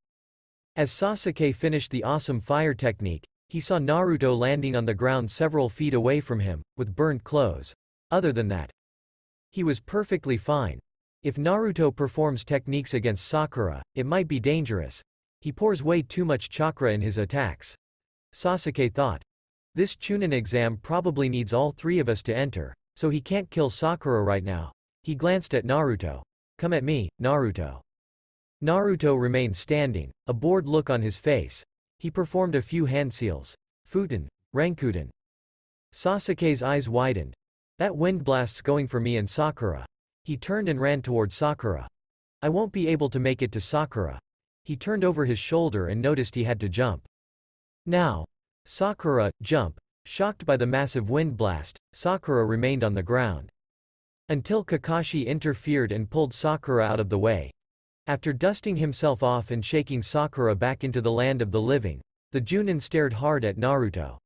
As Sasuke finished the awesome fire technique, he saw Naruto landing on the ground several feet away from him, with burnt clothes. Other than that, he was perfectly fine. If Naruto performs techniques against Sakura, it might be dangerous. He pours way too much chakra in his attacks. Sasuke thought. This Chunin exam probably needs all three of us to enter, so he can't kill Sakura right now. He glanced at Naruto. Come at me, Naruto. Naruto remained standing, a bored look on his face. He performed a few hand seals. Futon, Rankuten. Sasuke's eyes widened. That wind blast's going for me and Sakura. He turned and ran toward Sakura. I won't be able to make it to Sakura. He turned over his shoulder and noticed he had to jump. Now. Sakura, jump. Shocked by the massive wind blast, Sakura remained on the ground. Until Kakashi interfered and pulled Sakura out of the way. After dusting himself off and shaking Sakura back into the land of the living, the Junin stared hard at Naruto.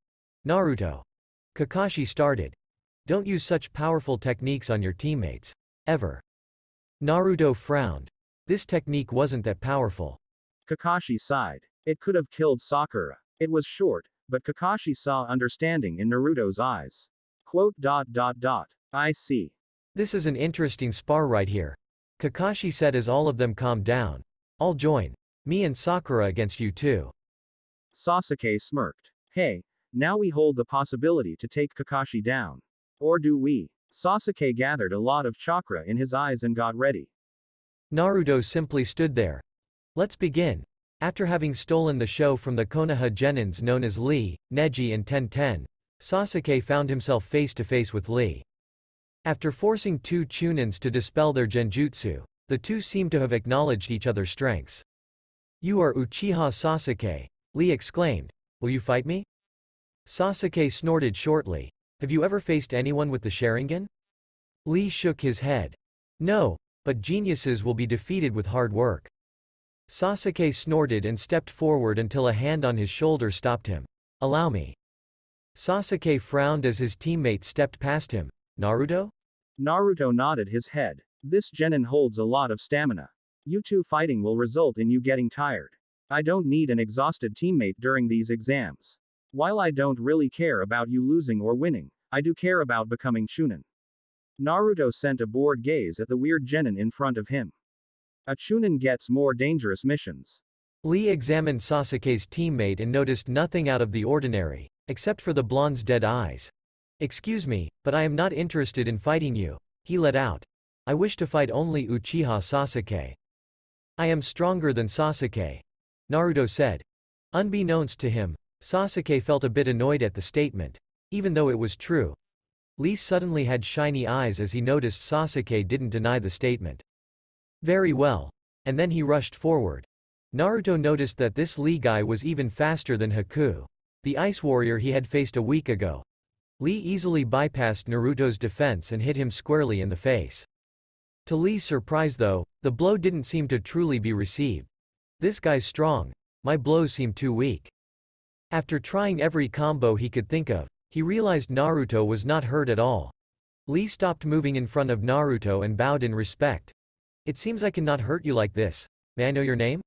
Naruto. Kakashi started. Don't use such powerful techniques on your teammates. Ever. Naruto frowned. This technique wasn't that powerful. Kakashi sighed. It could have killed Sakura. It was short, but Kakashi saw understanding in Naruto's eyes. Quote dot dot dot. I see. This is an interesting spar right here. Kakashi said as all of them calmed down. I'll join. Me and Sakura against you too. Sasuke smirked. Hey, now we hold the possibility to take Kakashi down. Or do we? Sasuke gathered a lot of chakra in his eyes and got ready. Naruto simply stood there. Let's begin. After having stolen the show from the Konoha genins known as Lee, Neji and Tenten, Sasuke found himself face to face with Lee. After forcing two Chunins to dispel their genjutsu, the two seemed to have acknowledged each other's strengths. You are Uchiha Sasuke, Lee exclaimed. Will you fight me? Sasuke snorted shortly. Have you ever faced anyone with the Sharingan? Lee shook his head. No, but geniuses will be defeated with hard work. Sasuke snorted and stepped forward until a hand on his shoulder stopped him. Allow me. Sasuke frowned as his teammate stepped past him. Naruto? Naruto nodded his head. This genin holds a lot of stamina. You two fighting will result in you getting tired. I don't need an exhausted teammate during these exams. While I don't really care about you losing or winning, I do care about becoming Chunin. Naruto sent a bored gaze at the weird genin in front of him. A Chunin gets more dangerous missions. Lee examined Sasuke's teammate and noticed nothing out of the ordinary, except for the blonde's dead eyes. Excuse me, but I am not interested in fighting you, he let out. I wish to fight only Uchiha Sasuke. I am stronger than Sasuke. Naruto said. Unbeknownst to him, Sasuke felt a bit annoyed at the statement. Even though it was true. Lee suddenly had shiny eyes as he noticed Sasuke didn't deny the statement. Very well. And then he rushed forward. Naruto noticed that this Lee guy was even faster than Haku. The ice warrior he had faced a week ago. Lee easily bypassed Naruto's defense and hit him squarely in the face. To Lee's surprise though, the blow didn't seem to truly be received. This guy's strong. My blows seem too weak. After trying every combo he could think of, he realized Naruto was not hurt at all. Lee stopped moving in front of Naruto and bowed in respect. It seems I cannot hurt you like this. May I know your name?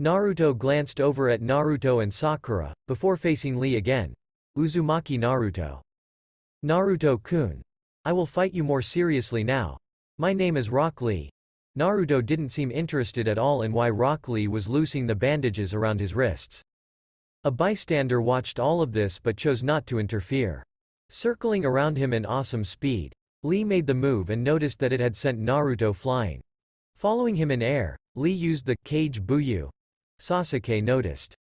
Naruto glanced over at Naruto and Sakura, before facing Lee again. Uzumaki Naruto. Naruto-kun. I will fight you more seriously now. My name is Rock Lee. Naruto didn't seem interested at all in why Rock Lee was loosing the bandages around his wrists. A bystander watched all of this but chose not to interfere. Circling around him in awesome speed, Lee made the move and noticed that it had sent Naruto flying. Following him in air, Lee used the Kage Buyo. Sasuke noticed.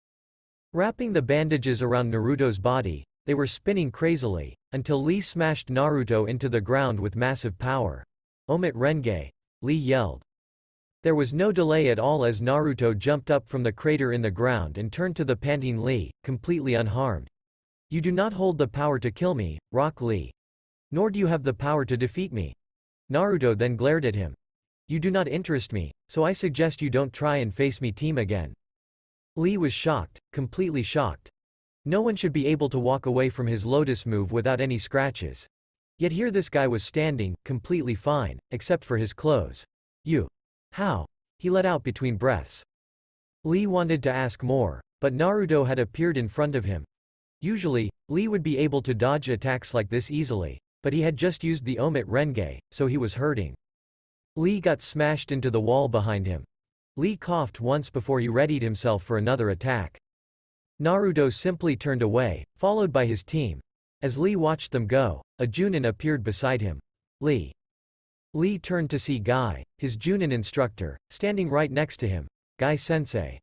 Wrapping the bandages around Naruto's body, they were spinning crazily, until Lee smashed Naruto into the ground with massive power. Omote Renge! Lee yelled. There was no delay at all as Naruto jumped up from the crater in the ground and turned to the panting Lee, completely unharmed. You do not hold the power to kill me, Rock Lee. Nor do you have the power to defeat me. Naruto then glared at him. You do not interest me, so I suggest you don't try and face me team again. Lee was shocked, completely shocked. No one should be able to walk away from his lotus move without any scratches. Yet here this guy was standing, completely fine, except for his clothes. You. How? He let out between breaths. Lee wanted to ask more, but Naruto had appeared in front of him. Usually, Lee would be able to dodge attacks like this easily, but he had just used the Omote Renge, so he was hurting. Lee got smashed into the wall behind him. Lee coughed once before he readied himself for another attack. Naruto simply turned away, followed by his team. As Lee watched them go, a Junin appeared beside him. Lee. Lee turned to see Guy, his Junin instructor, standing right next to him. Guy sensei.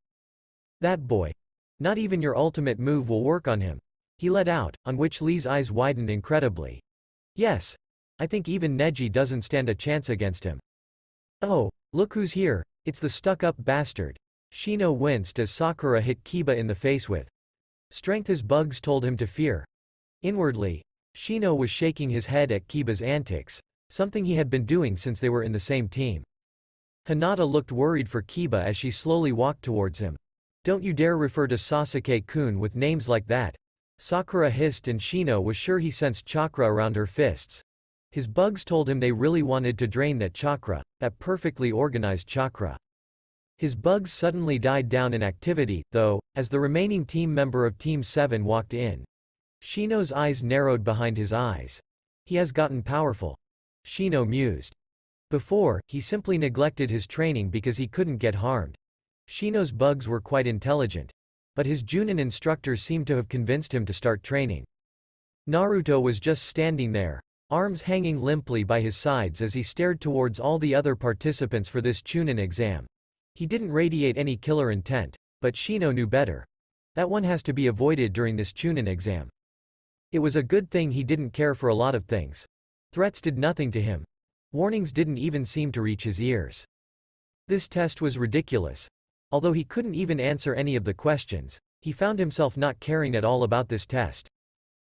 That boy. Not even your ultimate move will work on him. He let out, on which Lee's eyes widened incredibly. Yes. I think even Neji doesn't stand a chance against him. Oh, look who's here, it's the stuck-up bastard. Shino winced as Sakura hit Kiba in the face with strength his bugs told him to fear. Inwardly, Shino was shaking his head at Kiba's antics, something he had been doing since they were in the same team. Hinata looked worried for Kiba as she slowly walked towards him. Don't you dare refer to Sasuke-kun with names like that. Sakura hissed and Shino was sure he sensed chakra around her fists. His bugs told him they really wanted to drain that chakra, that perfectly organized chakra. His bugs suddenly died down in activity, though, as the remaining team member of Team 7 walked in. Shino's eyes narrowed behind his eyes. He has gotten powerful. Shino mused. Before, he simply neglected his training because he couldn't get harmed. Shino's bugs were quite intelligent. But his Junin instructor seemed to have convinced him to start training. Naruto was just standing there, arms hanging limply by his sides as he stared towards all the other participants for this Chunin exam. He didn't radiate any killer intent, but Shino knew better. That one has to be avoided during this Chunin exam. It was a good thing he didn't care for a lot of things. Threats did nothing to him. Warnings didn't even seem to reach his ears. This test was ridiculous. Although he couldn't even answer any of the questions, he found himself not caring at all about this test.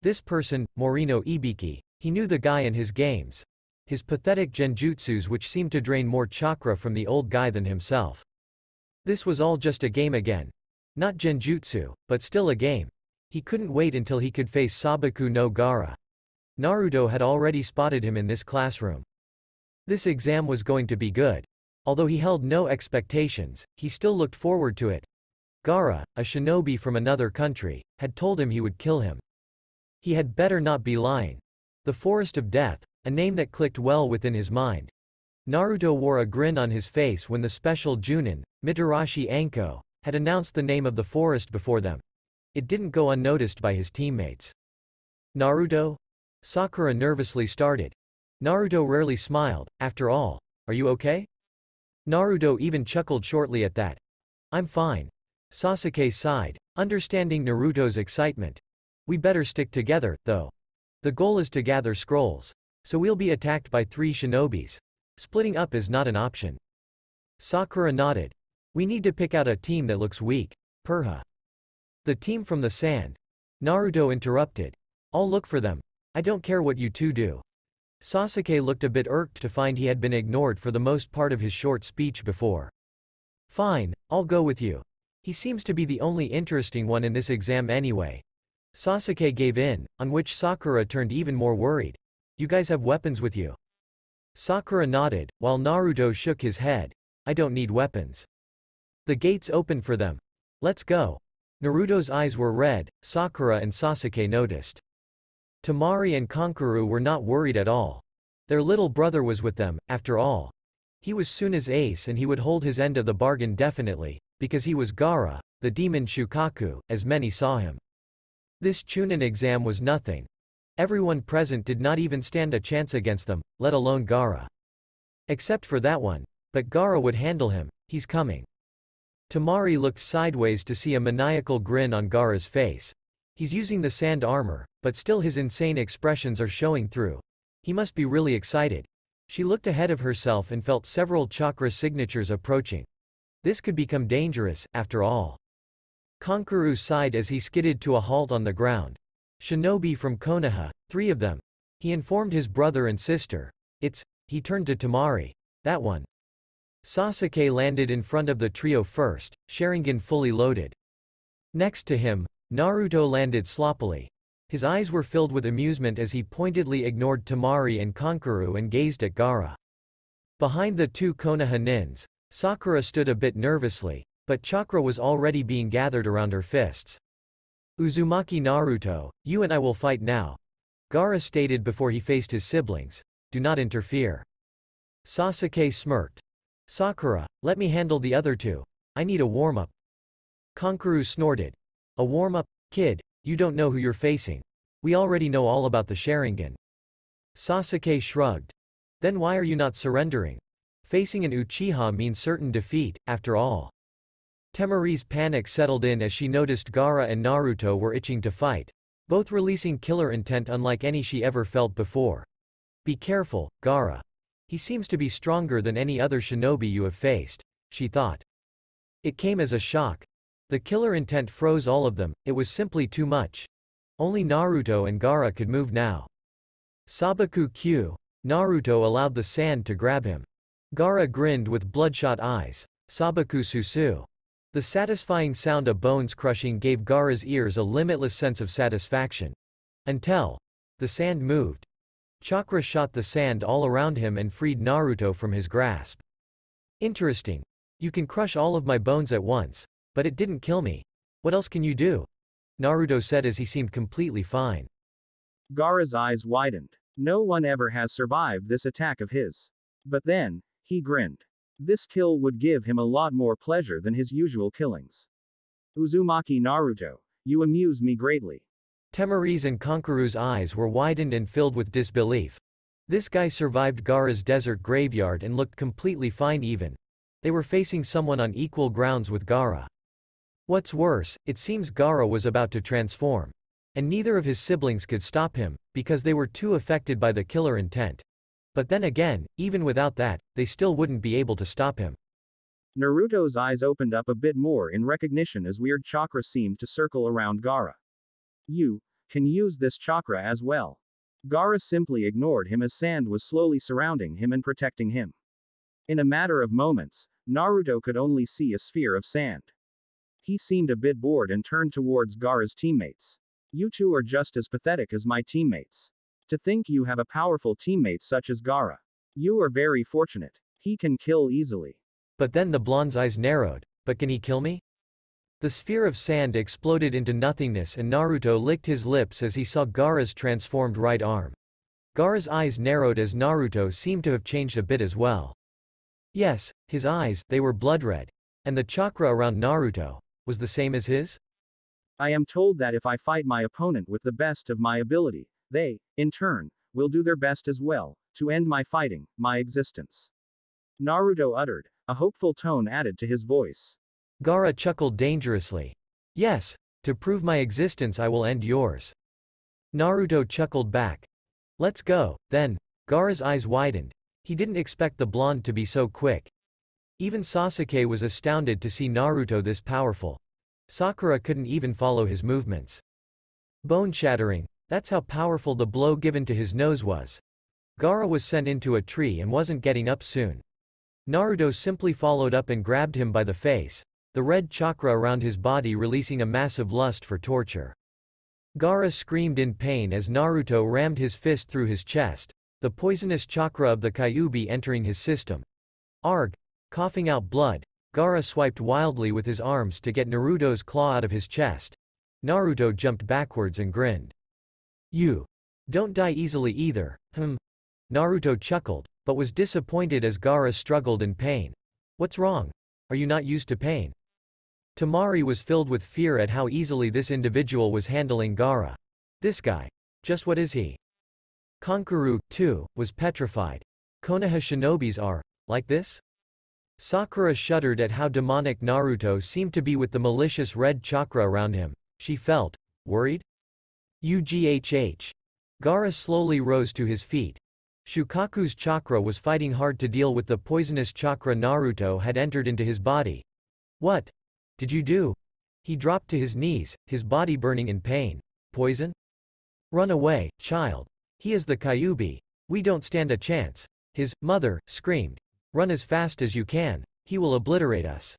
This person, Morino Ibiki, he knew the guy and his games. His pathetic genjutsus which seemed to drain more chakra from the old guy than himself. This was all just a game again. Not genjutsu, but still a game. He couldn't wait until he could face Sabaku no Gaara. Naruto had already spotted him in this classroom. This exam was going to be good. Although he held no expectations, he still looked forward to it. Gaara, a shinobi from another country, had told him he would kill him. He had better not be lying. The Forest of Death, a name that clicked well within his mind. Naruto wore a grin on his face when the special Junin, Mitarashi Anko, had announced the name of the forest before them. It didn't go unnoticed by his teammates. Naruto? Sakura nervously started. Naruto rarely smiled, after all, are you okay? Naruto even chuckled shortly at that. I'm fine. Sasuke sighed, understanding Naruto's excitement. We better stick together, though. The goal is to gather scrolls. So we'll be attacked by three shinobis. Splitting up is not an option. Sakura nodded. We need to pick out a team that looks weak. Perha. The team from the sand. Naruto interrupted. I'll look for them. I don't care what you two do. Sasuke looked a bit irked to find he had been ignored for the most part of his short speech before. Fine, I'll go with you. He seems to be the only interesting one in this exam anyway. Sasuke gave in, on which Sakura turned even more worried. You guys have weapons with you. Sakura nodded, while Naruto shook his head. I don't need weapons. The gates opened for them. Let's go. Naruto's eyes were red, Sakura and Sasuke noticed. Temari and Kankuro were not worried at all. Their little brother was with them, after all. He was Suna's ace and he would hold his end of the bargain definitely, because he was Gaara, the demon Shukaku, as many saw him. This Chunin exam was nothing. Everyone present did not even stand a chance against them, let alone Gaara. Except for that one. But Gaara would handle him, he's coming. Temari looked sideways to see a maniacal grin on Gaara's face. He's using the sand armor, but still his insane expressions are showing through. He must be really excited. She looked ahead of herself and felt several chakra signatures approaching. This could become dangerous, after all. Kankuro sighed as he skidded to a halt on the ground. Shinobi from Konoha, three of them. He informed his brother and sister. It's, he turned to Temari. That one. Sasuke landed in front of the trio first, Sharingan fully loaded. Next to him, Naruto landed sloppily. His eyes were filled with amusement as he pointedly ignored Temari and Kankuro and gazed at Gaara. Behind the two Konoha nins, Sakura stood a bit nervously, but chakra was already being gathered around her fists. Uzumaki Naruto, you and I will fight now. Gaara stated before he faced his siblings. Do not interfere. Sasuke smirked. Sakura, let me handle the other two. I need a warm-up. Kankuro snorted. A warm-up? Kid, you don't know who you're facing. We already know all about the Sharingan. Sasuke shrugged. Then why are you not surrendering? Facing an Uchiha means certain defeat, after all. Temari's panic settled in as she noticed Gaara and Naruto were itching to fight. Both releasing killer intent unlike any she ever felt before. Be careful, Gaara. He seems to be stronger than any other shinobi you have faced, she thought. It came as a shock. The killer intent froze all of them, it was simply too much. Only Naruto and Gaara could move now. Sabaku Kyu. Naruto allowed the sand to grab him. Gaara grinned with bloodshot eyes. Sabaku Soso. The satisfying sound of bones crushing gave Gaara's ears a limitless sense of satisfaction. Until. The sand moved. Chakra shot the sand all around him and freed Naruto from his grasp. Interesting. You can crush all of my bones at once. But it didn't kill me. What else can you do? Naruto said as he seemed completely fine. Gaara's eyes widened. No one ever has survived this attack of his. But then, he grinned. This kill would give him a lot more pleasure than his usual killings. Uzumaki Naruto, you amuse me greatly. Temari's and Kankuro's eyes were widened and filled with disbelief. This guy survived Gaara's desert graveyard and looked completely fine even. They were facing someone on equal grounds with Gaara. What's worse, it seems Gaara was about to transform. And neither of his siblings could stop him, because they were too affected by the killer intent. But then again, even without that, they still wouldn't be able to stop him. Naruto's eyes opened up a bit more in recognition as weird chakra seemed to circle around Gaara. You can use this chakra as well. Gaara simply ignored him as sand was slowly surrounding him and protecting him. In a matter of moments, Naruto could only see a sphere of sand. He seemed a bit bored and turned towards Gaara's teammates. You two are just as pathetic as my teammates. To think you have a powerful teammate such as Gaara. You are very fortunate. He can kill easily. But then the blonde's eyes narrowed. But can he kill me? The sphere of sand exploded into nothingness and Naruto licked his lips as he saw Gaara's transformed right arm. Gaara's eyes narrowed as Naruto seemed to have changed a bit as well. Yes, his eyes, they were blood red. And the chakra around Naruto, was the same as his? I am told that if I fight my opponent with the best of my ability, they, in turn, will do their best as well, to end my fighting, my existence. Naruto uttered, a hopeful tone added to his voice. Gaara chuckled dangerously. Yes, to prove my existence I will end yours. Naruto chuckled back. Let's go, then. Gaara's eyes widened. He didn't expect the blonde to be so quick. Even Sasuke was astounded to see Naruto this powerful. Sakura couldn't even follow his movements. Bone shattering. That's how powerful the blow given to his nose was. Gaara was sent into a tree and wasn't getting up soon. Naruto simply followed up and grabbed him by the face the red chakra around his body releasing a massive lust for torture. Gaara screamed in pain as Naruto rammed his fist through his chest, the poisonous chakra of the Kyuubi entering his system. Arg! Coughing out blood, Gaara swiped wildly with his arms to get Naruto's claw out of his chest. Naruto jumped backwards and grinned. You. Don't die easily either, hmm. Naruto chuckled, but was disappointed as Gaara struggled in pain. What's wrong? Are you not used to pain? Temari was filled with fear at how easily this individual was handling Gaara. This guy. Just what is he? Kankuro, too, was petrified. Konoha shinobis are, like this? Sakura shuddered at how demonic Naruto seemed to be with the malicious red chakra around him. She felt, worried? UGHH. Gaara slowly rose to his feet. Shukaku's chakra was fighting hard to deal with the poisonous chakra Naruto had entered into his body. What? Did you do? He dropped to his knees, his body burning in pain. Poison? Run away, child. He is the Kyuubi. We don't stand a chance. His mother screamed. Run as fast as you can. He will obliterate us.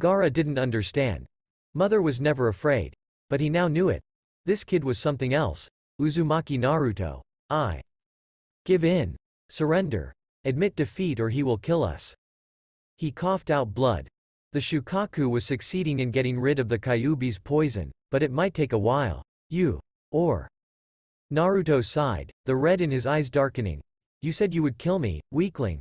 Gaara didn't understand. Mother was never afraid. But he now knew it. This kid was something else. Uzumaki Naruto. I. Give in. Surrender. Admit defeat or he will kill us. He coughed out blood. The Shukaku was succeeding in getting rid of the Kyuubi's poison, but it might take a while. You. Or. Naruto sighed, the red in his eyes darkening. You said you would kill me, weakling.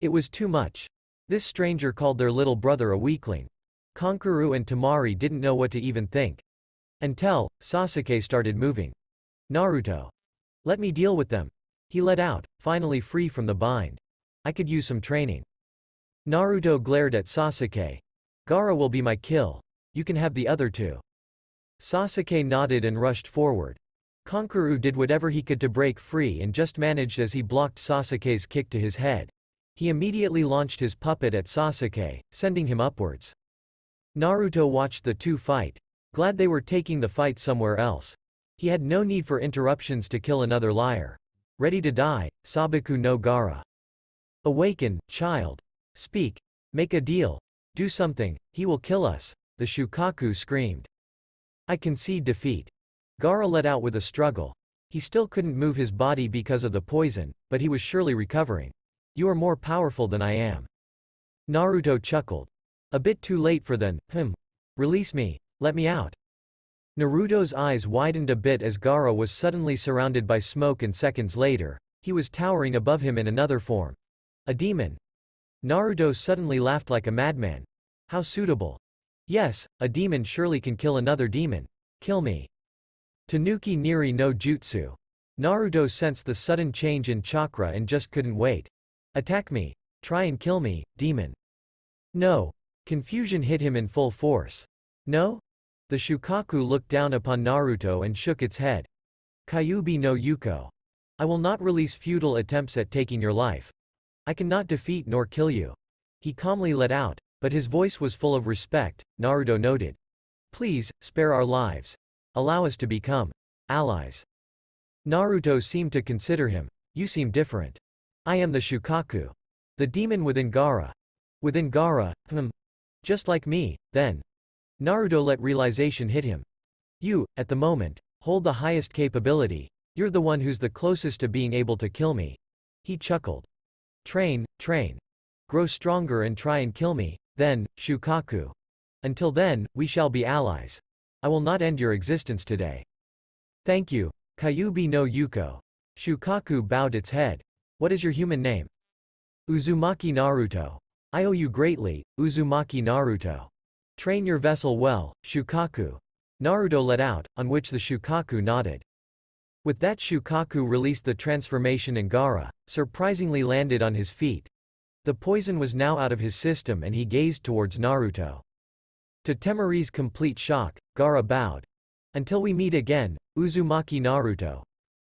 It was too much. This stranger called their little brother a weakling. Kankuro and Temari didn't know what to even think. Until, Sasuke started moving. Naruto. Let me deal with them. He let out, finally free from the bind. I could use some training. Naruto glared at Sasuke. Gaara will be my kill. You can have the other two. Sasuke nodded and rushed forward. Kankuro did whatever he could to break free and just managed as he blocked Sasuke's kick to his head. He immediately launched his puppet at Sasuke, sending him upwards. Naruto watched the two fight. Glad they were taking the fight somewhere else. He had no need for interruptions to kill another liar. Ready to die, Sabaku no Gaara. Awaken, child. Speak. Make a deal. Do something, he will kill us, the Shukaku screamed. I concede defeat. Gaara let out with a struggle. He still couldn't move his body because of the poison, but he was surely recovering. You are more powerful than I am. Naruto chuckled. A bit too late for then, hmm. Release me, let me out. Naruto's eyes widened a bit as Gaara was suddenly surrounded by smoke and seconds later, he was towering above him in another form. A demon. Naruto suddenly laughed like a madman. How suitable. Yes, a demon surely can kill another demon. Kill me. Tanuki Neiri no Jutsu. Naruto sensed the sudden change in chakra and just couldn't wait. Attack me. Try and kill me, demon. No. Confusion hit him in full force. No? The Shukaku looked down upon Naruto and shook its head. Kyuubi no Youko. I will not release futile attempts at taking your life. I cannot defeat nor kill you. He calmly let out, but his voice was full of respect, Naruto noted. Please, spare our lives. Allow us to become allies. Naruto seemed to consider him. You seem different. I am the Shukaku. The demon within Gaara. Within Gaara, hmm. Just like me, then. Naruto let realization hit him. You, at the moment, hold the highest capability. You're the one who's the closest to being able to kill me. He chuckled. Train, train. Grow stronger and try and kill me, then, Shukaku. Until then, we shall be allies. I will not end your existence today. Thank you. Kyuubi no Youko. Shukaku bowed its head. What is your human name? Uzumaki Naruto. I owe you greatly, Uzumaki Naruto. Train your vessel well, Shukaku. Naruto let out, on which the Shukaku nodded. With that Shukaku released the transformation and Gaara, surprisingly landed on his feet. The poison was now out of his system and he gazed towards Naruto. To Temari's complete shock, Gaara bowed. Until we meet again, Uzumaki Naruto.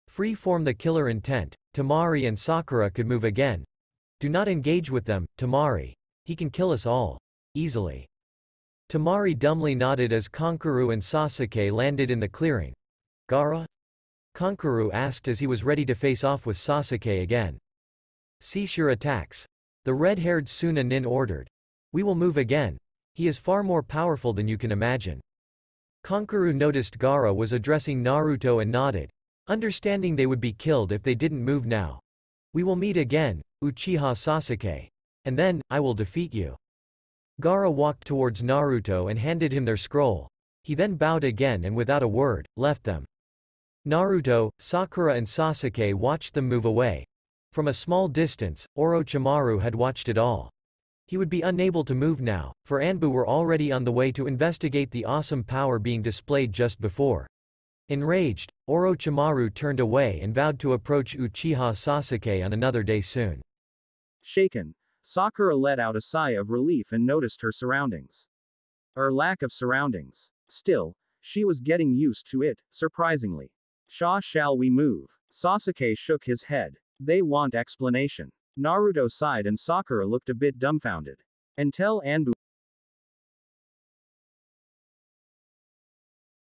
Free form the killer intent, Temari and Sakura could move again. Do not engage with them, Temari. He can kill us all. Easily. Temari dumbly nodded as Kankuro and Sasuke landed in the clearing. Gaara? Kankuro asked as he was ready to face off with Sasuke again. Cease your attacks. The red-haired Suna Nin ordered. We will move again. He is far more powerful than you can imagine. Kankuro noticed Gaara was addressing Naruto and nodded. Understanding they would be killed if they didn't move now. We will meet again, Uchiha Sasuke. And then, I will defeat you. Gaara walked towards Naruto and handed him their scroll. He then bowed again and without a word, left them. Naruto, Sakura and Sasuke watched them move away. From a small distance, Orochimaru had watched it all. He would be unable to move now, for Anbu were already on the way to investigate the awesome power being displayed just before. Enraged, Orochimaru turned away and vowed to approach Uchiha Sasuke on another day soon. Shaken. Sakura let out a sigh of relief and noticed her surroundings. Her lack of surroundings. Still, she was getting used to it, surprisingly. Shaw shall we move? Sasuke shook his head. They want explanation. Naruto sighed and Sakura looked a bit dumbfounded. Until Anbu